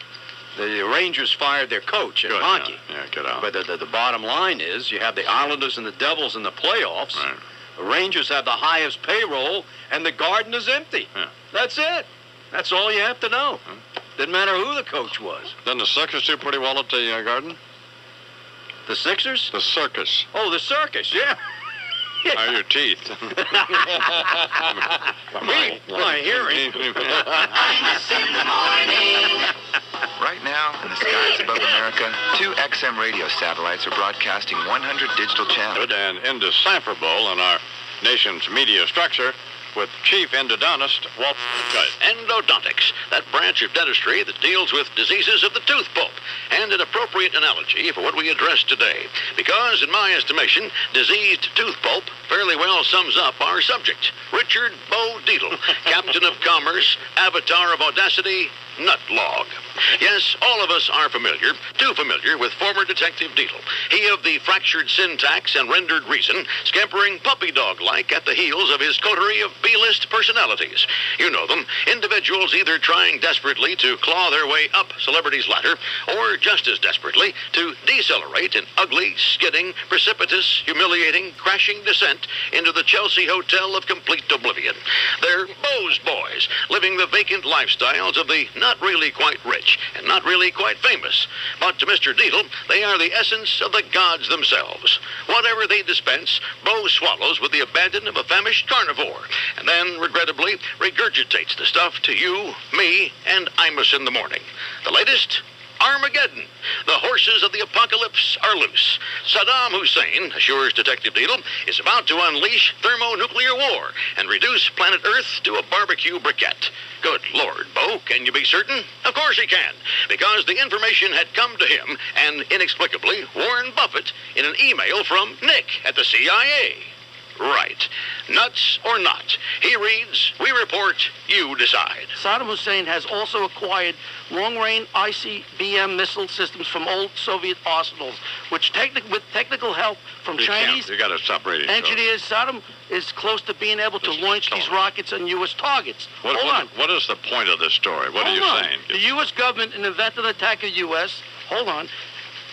the Rangers fired their coach at Good, hockey. Yeah, yeah, get out. But the, the, the bottom line is you have the Islanders and the Devils in the playoffs. Right. The Rangers have the highest payroll, and the Garden is empty. Yeah. That's it. That's all you have to know. Didn't matter who the coach was. Then the Sixers do pretty well at the uh, Garden? The Sixers? The circus. Oh, the circus, yeah. Are your teeth? Me? My hearing. Right now, in the skies above America, two XM radio satellites are broadcasting 100 digital channels. Good and indecipherable in our nation's media structure with chief endodontist Walt Kite. Endodontics, that branch of dentistry that deals with diseases of the tooth pulp, and an appropriate analogy for what we address today. Because, in my estimation, diseased tooth pulp fairly well sums up our subject. Richard Bo Dietl, Captain of Commerce, Avatar of Audacity, Nutlog. Yes, all of us are familiar, too familiar, with former Detective Dietl. He of the fractured syntax and rendered reason, scampering puppy dog like at the heels of his coterie of B list personalities. You know them, individuals either trying desperately to claw their way up celebrity's ladder, or just as desperately to decelerate in ugly, skidding, precipitous, humiliating, crashing descent into the Chelsea Hotel of complete oblivion. They're Bose boys, living the vacant lifestyles of the not really quite rich and not really quite famous. But to Mr. Dietl, they are the essence of the gods themselves. Whatever they dispense, Bo swallows with the abandon of a famished carnivore, and then, regrettably, regurgitates the stuff to you, me, and Imus in the morning. The latest? Armageddon. The horses of the apocalypse are loose. Saddam Hussein, assures Detective Dietl, is about to unleash thermonuclear war and reduce planet Earth to a barbecue briquette. Good Lord, Bo, can you be certain? Of course he can, because the information had come to him and, inexplicably, Warren Buffett in an email from Nick at the CIA. Right. Nuts or not? He reads, we report, you decide. Saddam Hussein has also acquired long-range ICBM missile systems from old Soviet arsenals, which technic- with technical help from You. Chinese You stop reading. so- engineers, Saddam is close to being able to launch these rockets on U.S. targets. What, Hold what- on. what is the point of this story? What are you on. saying? The U.S. government, in the event of an attack of U.S., hold on,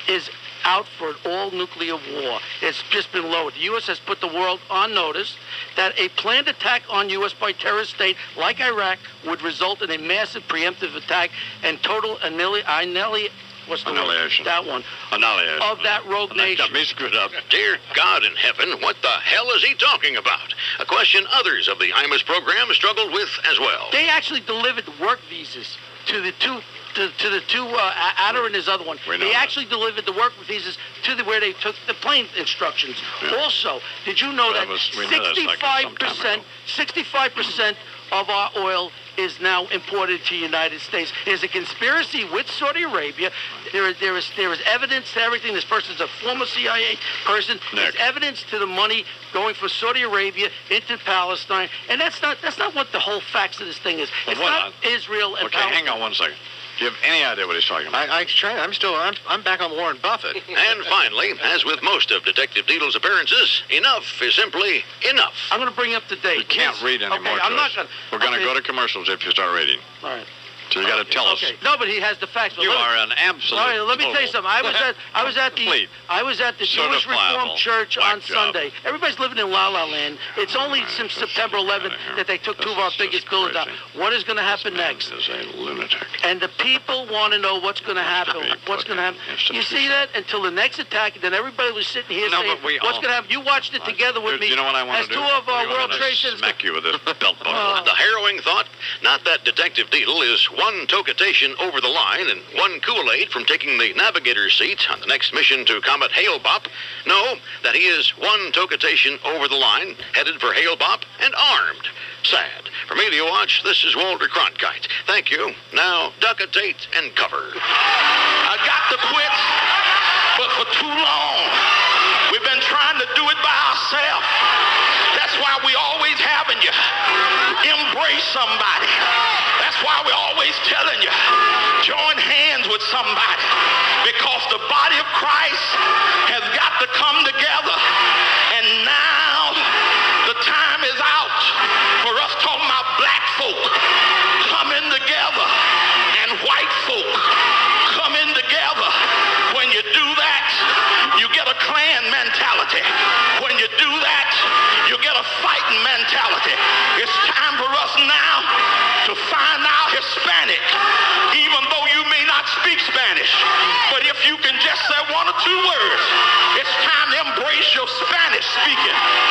is out for an all-nuclear war. It's just been lowered. The U.S. has put the world on notice that a planned attack on U.S. by terrorist state like Iraq would result in a massive preemptive attack and total annihil- annihil- what's the word? Annihilation. That one. Annihilation. Of that rogue That nation. got me screwed up. Dear God in heaven, what the hell is he talking about? A question others of the IMUS program struggled with as well. They actually delivered work visas to the two to, to the two uh, Atta and his other one. We know They that. actually delivered the work visas to the where they took the plane instructions. Yeah. Also, did you know That that was- we know that's like some time 65% 65% of our oil is now imported to the United States. There's a conspiracy with Saudi Arabia. There is there is there is evidence to everything. This person's a former CIA person. There's evidence to the money going from Saudi Arabia into Palestine, and that's not that's not what the whole facts of this thing is. Well, It's what- not Israel and Okay, Palestine. hang on one second. Do you have any idea what he's talking about? I, I try, I'm still, I'm, I'm back on Warren Buffett. And finally, as with most of Detective Dietl's appearances, enough is simply enough. I'm going to bring up to date. You can't read anymore. okay. I'm not going. We're going to go to commercials if you start reading. All right. So you got to tell us. Okay. No, but he has the facts. But You me- are an absolute. All right, let me tell you something. I was at I was at the I was at the Jewish Reformed Church on job. Sunday. Everybody's living in La La Land. It's only since September 11th that they took two of our biggest buildings down. What is going to happen next? Is a lunatic. And the people want to know what's going to happen. What's going to happen? You see that until the next attack, then everybody was sitting here No, saying, "What's going to happen?" You watched it together with me. You know what I want to do? two of our World Trade Centers. Smack you with this belt buckle. Uh, the harrowing thought, not that Detective Dietl is one toketation over the line and one Kool-Aid from taking the navigator's seat on the next mission to combat Hale-Bopp. No, that he is one toketation over the line, headed for Hale-Bopp and armed. Sad. For Media Watch, this is Walter Cronkite. Thank you. Now, duckatate and cover. I got to quit, but for too long. We've been trying to do it by ourselves. That's why we always having you embrace somebody. Why we're always telling you join hands with somebody because the body of Christ has got to come together. Two words, it's time to embrace your Spanish speaking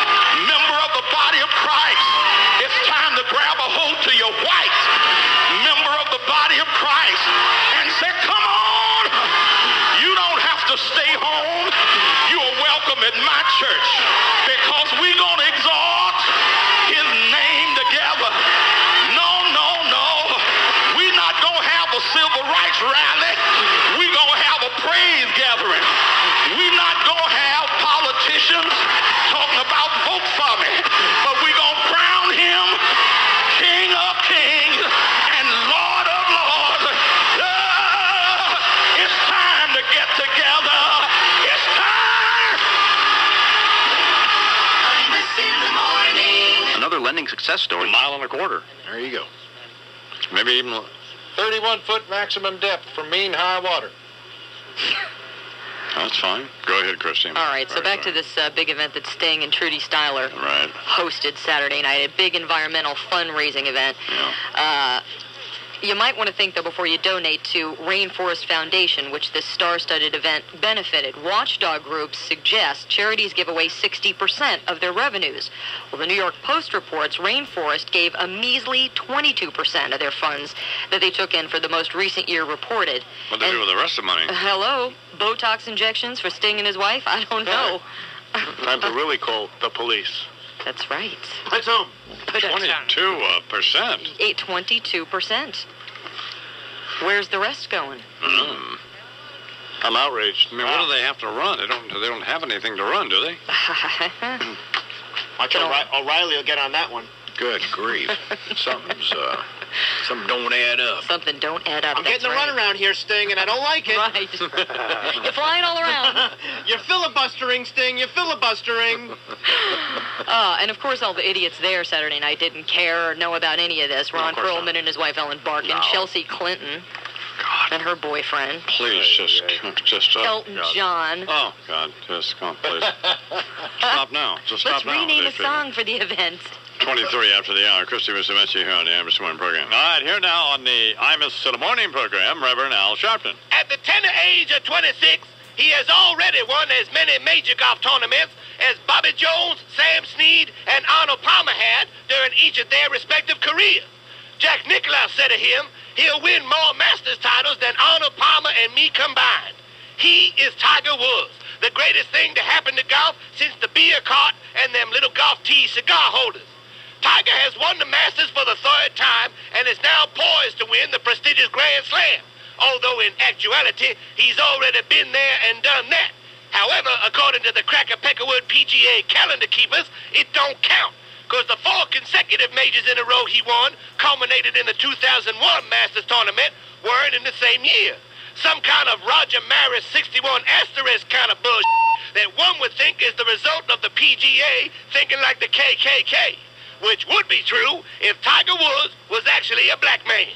success story. A mile and a quarter. There you go. Maybe even 31 foot maximum depth for mean high water. That's fine. Go ahead, Christine. All right, so back to this uh, big event that Sting and Trudie Styler Right. hosted Saturday night, a big environmental fundraising event. Uh, you might want to think, though, before you donate to Rainforest Foundation, which this star-studded event benefited. Watchdog groups suggest charities give away 60% of their revenues. Well, the New York Post reports Rainforest gave a measly 22% of their funds that they took in for the most recent year reported. What do they do with the rest of the money? Hello? Botox injections for Sting and his wife? I don't know. Time to really call the police. That's right. Let's home. Put it- 22 uh, percent. Eight twenty-two percent. Where's the rest going? Mm. I'm outraged. I mean, what do they have to run? They don't. They don't have anything to run, do they? Watch O'Ri- O'Reilly will get on that one. Good grief. Something's, uh, something don't add up. Something don't add up. I'm that's getting the right. runaround here, Sting, and I don't like it. Right. You're flying all around. You're filibustering, Sting. You're filibustering. Uh, and of course, all the idiots there Saturday night didn't care or know about any of this. No, of Ron course Perlman and his wife Ellen Barkin, No. Chelsea Clinton, God. and her boyfriend Please, just, just. Uh, Elton God. John. Oh God, just come, please. stop now. Just stop now. Let's rename a song for the event. 23 after the hour. Christy was Vinci here on the Amherst Morning program. All right, here now on the Imus in the Morning program, Reverend Al Sharpton. At the tender age of 26, he has already won as many major golf tournaments as Bobby Jones, Sam Snead, and Arnold Palmer had during each of their respective careers. Jack Nicklaus said of him, he'll win more Masters titles than Arnold Palmer and me combined. He is Tiger Woods, the greatest thing to happen to golf since the beer cart and them little golf tee cigar holders. Tiger has won the Masters for the third time and is now poised to win the prestigious Grand Slam. Although in actuality, he's already been there and done that. However, according to the Cracker Peckerwood PGA calendar keepers, it don't count. Because the four consecutive majors in a row he won culminated in the 2001 Masters tournament weren't in the same year. Some kind of Roger Maris 61 asterisk kind of bullshit that one would think is the result of the PGA thinking like the KKK which would be true if Tiger Woods was actually a black man.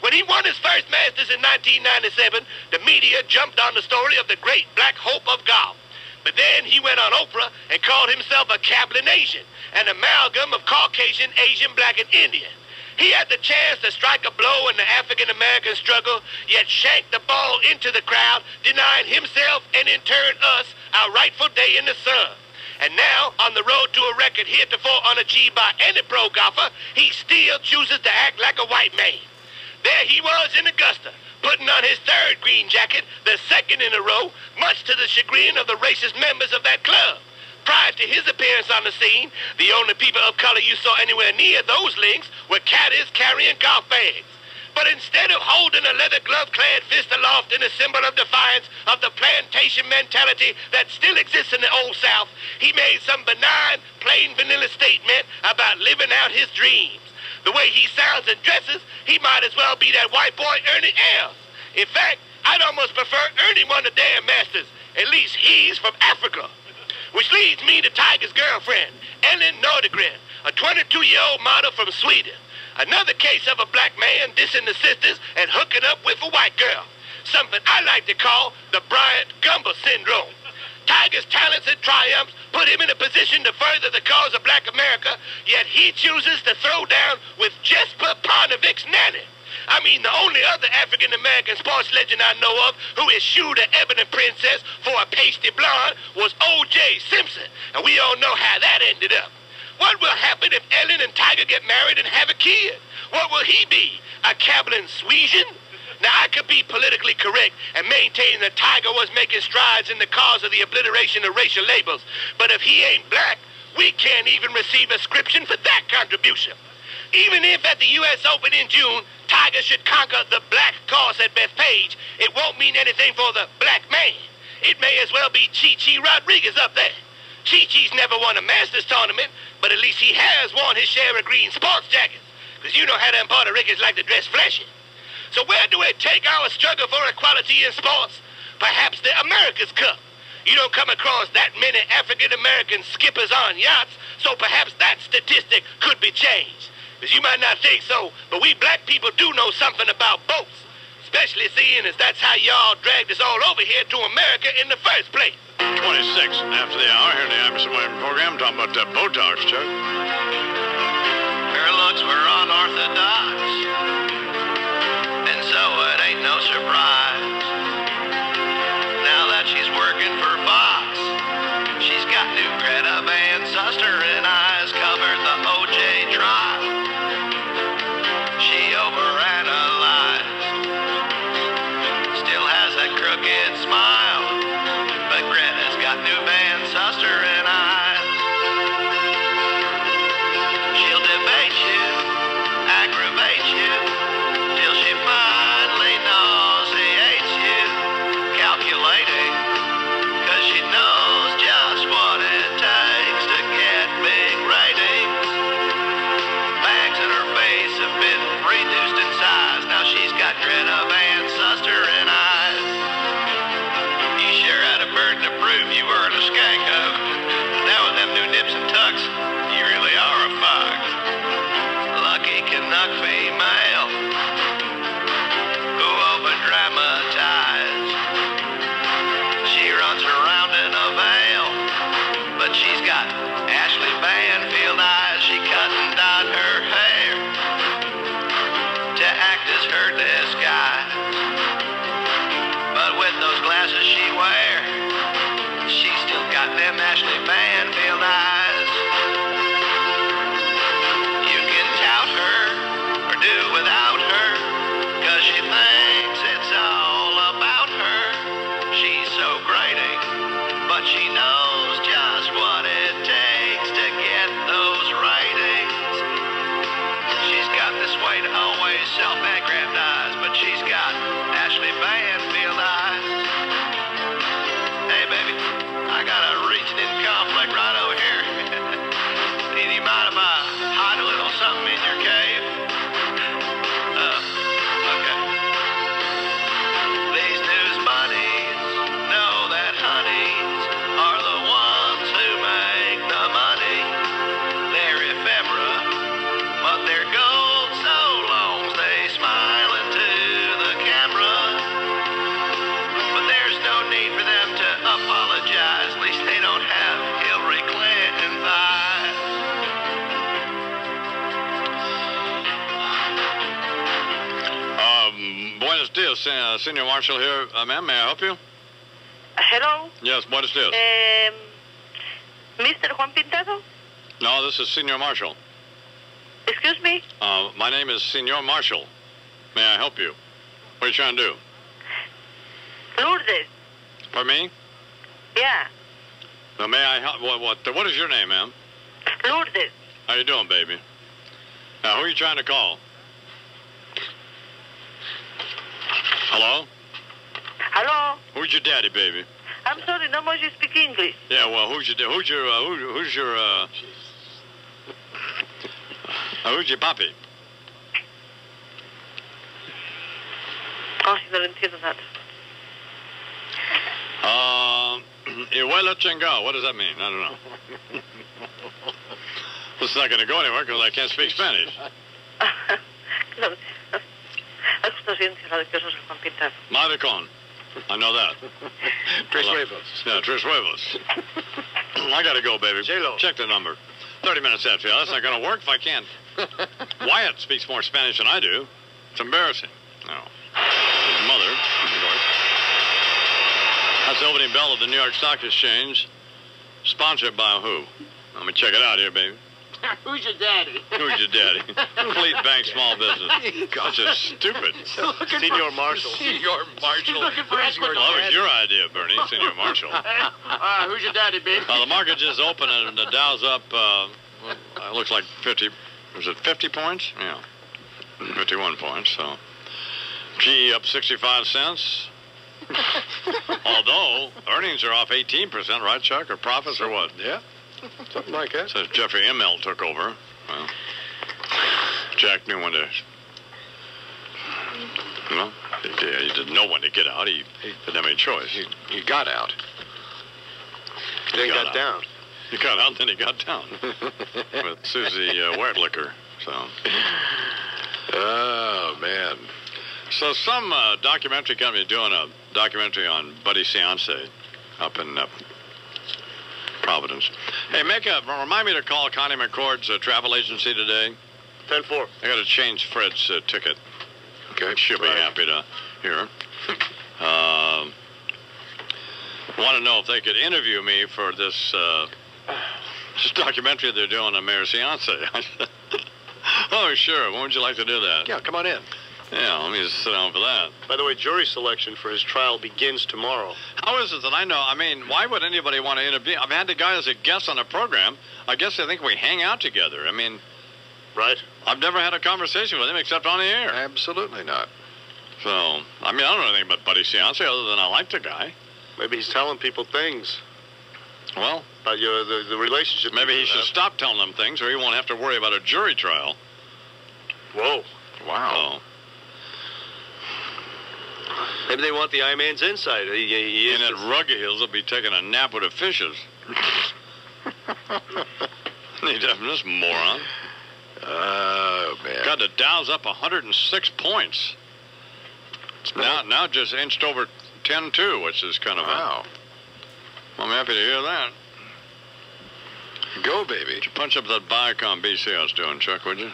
When he won his first Masters in 1997, the media jumped on the story of the great black hope of golf. But then he went on Oprah and called himself a Asian, an amalgam of Caucasian, Asian, black, and Indian. He had the chance to strike a blow in the African American struggle, yet shanked the ball into the crowd, denying himself and in turn us our rightful day in the sun. And now, on the road to a record heretofore unachieved by any pro golfer, he still chooses to act like a white man. There he was in Augusta, putting on his third green jacket, the second in a row, much to the chagrin of the racist members of that club. Prior to his appearance on the scene, the only people of color you saw anywhere near those links were caddies carrying golf bags. But instead of holding a leather glove-clad fist aloft in a symbol of defiance of the plantation mentality that still exists in the Old South, he made some benign, plain vanilla statement about living out his dreams. The way he sounds and dresses, he might as well be that white boy Ernie Els. In fact, I'd almost prefer Ernie one of damn masters. At least he's from Africa. Which leads me to Tiger's girlfriend, Elin Nordegren, a 22-year-old model from Sweden. Another case of a black man dissing the sisters and hooking up with a white girl. Something I like to call the Bryant Gumbel syndrome. Tiger's talents and triumphs put him in a position to further the cause of black America, yet he chooses to throw down with Jesper Parnevik's nanny. I mean, the only other African-American sports legend I know of who eschewed an ebony princess for a pasty blonde was O.J. Simpson, and we all know how that ended up. What will happen if Elin and Tiger get married and have a kid? What will he be? A Cablin Swesian? Now, I could be politically correct and maintain that Tiger was making strides in the cause of the obliteration of racial labels. But if he ain't black, we can't even receive ascription for that contribution. Even if at the U.S. Open in June, Tiger should conquer the black cause at Bethpage, it won't mean anything for the black man. It may as well be Chi-Chi Rodriguez up there. Chi-Chi's never won a Masters tournament, but at least he has worn his share of green sports jackets. Because you know how them Puerto Ricans like to dress flashy. So where do we take our struggle for equality in sports? Perhaps the America's Cup. You don't come across that many African-American skippers on yachts, so perhaps that statistic could be changed. Because you might not think so, but we black people do know something about boats. Especially seeing as that's how y'all dragged us all over here to America in the first place. 26 after the hour here in the Iverson Williams program, talking about uh, boat talks, Chuck. Her looks were unorthodox, and so it ain't no surprise. Senior Marshal here. Uh, ma'am, may I help you? Hello, Yes, what is this? um, Mr. Juan Pintado. No, this is Senior Marshal. Excuse me. Uh, my name is Senior Marshal. May I help you? What are you trying to do? Lourdes. For me? Yeah, Now, may I help? What, what, what is your name, ma'am? Lourdes. How you doing, baby? Now, who are you trying to call? Hello? Hello. Who's your daddy, baby? I'm sorry, no more you speak English. Yeah, well, who's your who's your uh, who, who's your uh, uh, who's your papi? Uh No, entiendo nada. Um, Iwela Chingao. What does that mean? I don't know. this is not going to go anywhere because I can't speak Spanish. Claro. Estás bien cerrado, que eso es el Juan Pintado. Maricon. I know that. Tres huevos. Yeah, tres huevos. I got to go, baby. Check the number. 30 minutes after. That's not going to work if I can't. Wyatt speaks more Spanish than I do. It's embarrassing. No. His mother, of course. That's the opening bell of the New York Stock Exchange. Sponsored by who? Let me check it out here, baby. Who's your daddy? Who's your daddy? Fleet Bank Small Business. That's just stupid. Senior Marshall. Senior Marshall. She's looking for equity. Well, that was your idea, Bernie. Senior Marshall. Uh, who's your daddy, babe? Well, the market just opened and the Dow's up. Uh, well, it looks like 50. Was it 50 points? Yeah, 51 points. So, GE up 65 cents. Although earnings are off 18 percent, right, Chuck? Or profits or what? Yeah, something like that. Says Jeffrey Immelt took over. Well, Jack knew when to. You know, he, he didn't know when to get out. He, he didn't have any choice. He, he got out. Then got out. down. He got out, then he got down with Susie uh, Wertlicker. So. Oh man. So some uh, documentary company doing a documentary on Buddy Cianci up in uh, Providence. Hey, make a remind me to call Connie McCord's uh, travel agency today. Ten four. I got to change Fred's uh, ticket. Okay, she'll be happy to hear. Um, want to know if they could interview me for this uh, this documentary they're doing on Mayor Cianci. oh, sure. When would you like to do that? Yeah, come on in. Yeah, let me just sit down for that. By the way, jury selection for his trial begins tomorrow. How is it that I know? I mean, why would anybody want to interview? I've had the guy as a guest on a program. I guess they think we hang out together. I mean, right? I've never had a conversation with him except on the air. Absolutely not. So, I mean, I don't know anything about Buddy Cianci other than I like the guy. Maybe he's telling people things. Well, about your the, the relationship. Maybe he should have. stop telling them things, or he won't have to worry about a jury trial. Whoa. Wow. Maybe they want the I man's insight. He, he, and that rug of his will be taking a nap with the fishes. Need this moron. Oh man. God, the Dow's up 106 points. It's now now just inched over 10-2, which is kind of wow. A, I'm happy to hear that. Go, baby. Would you punch up that Viacom BC I was doing, Chuck, would you?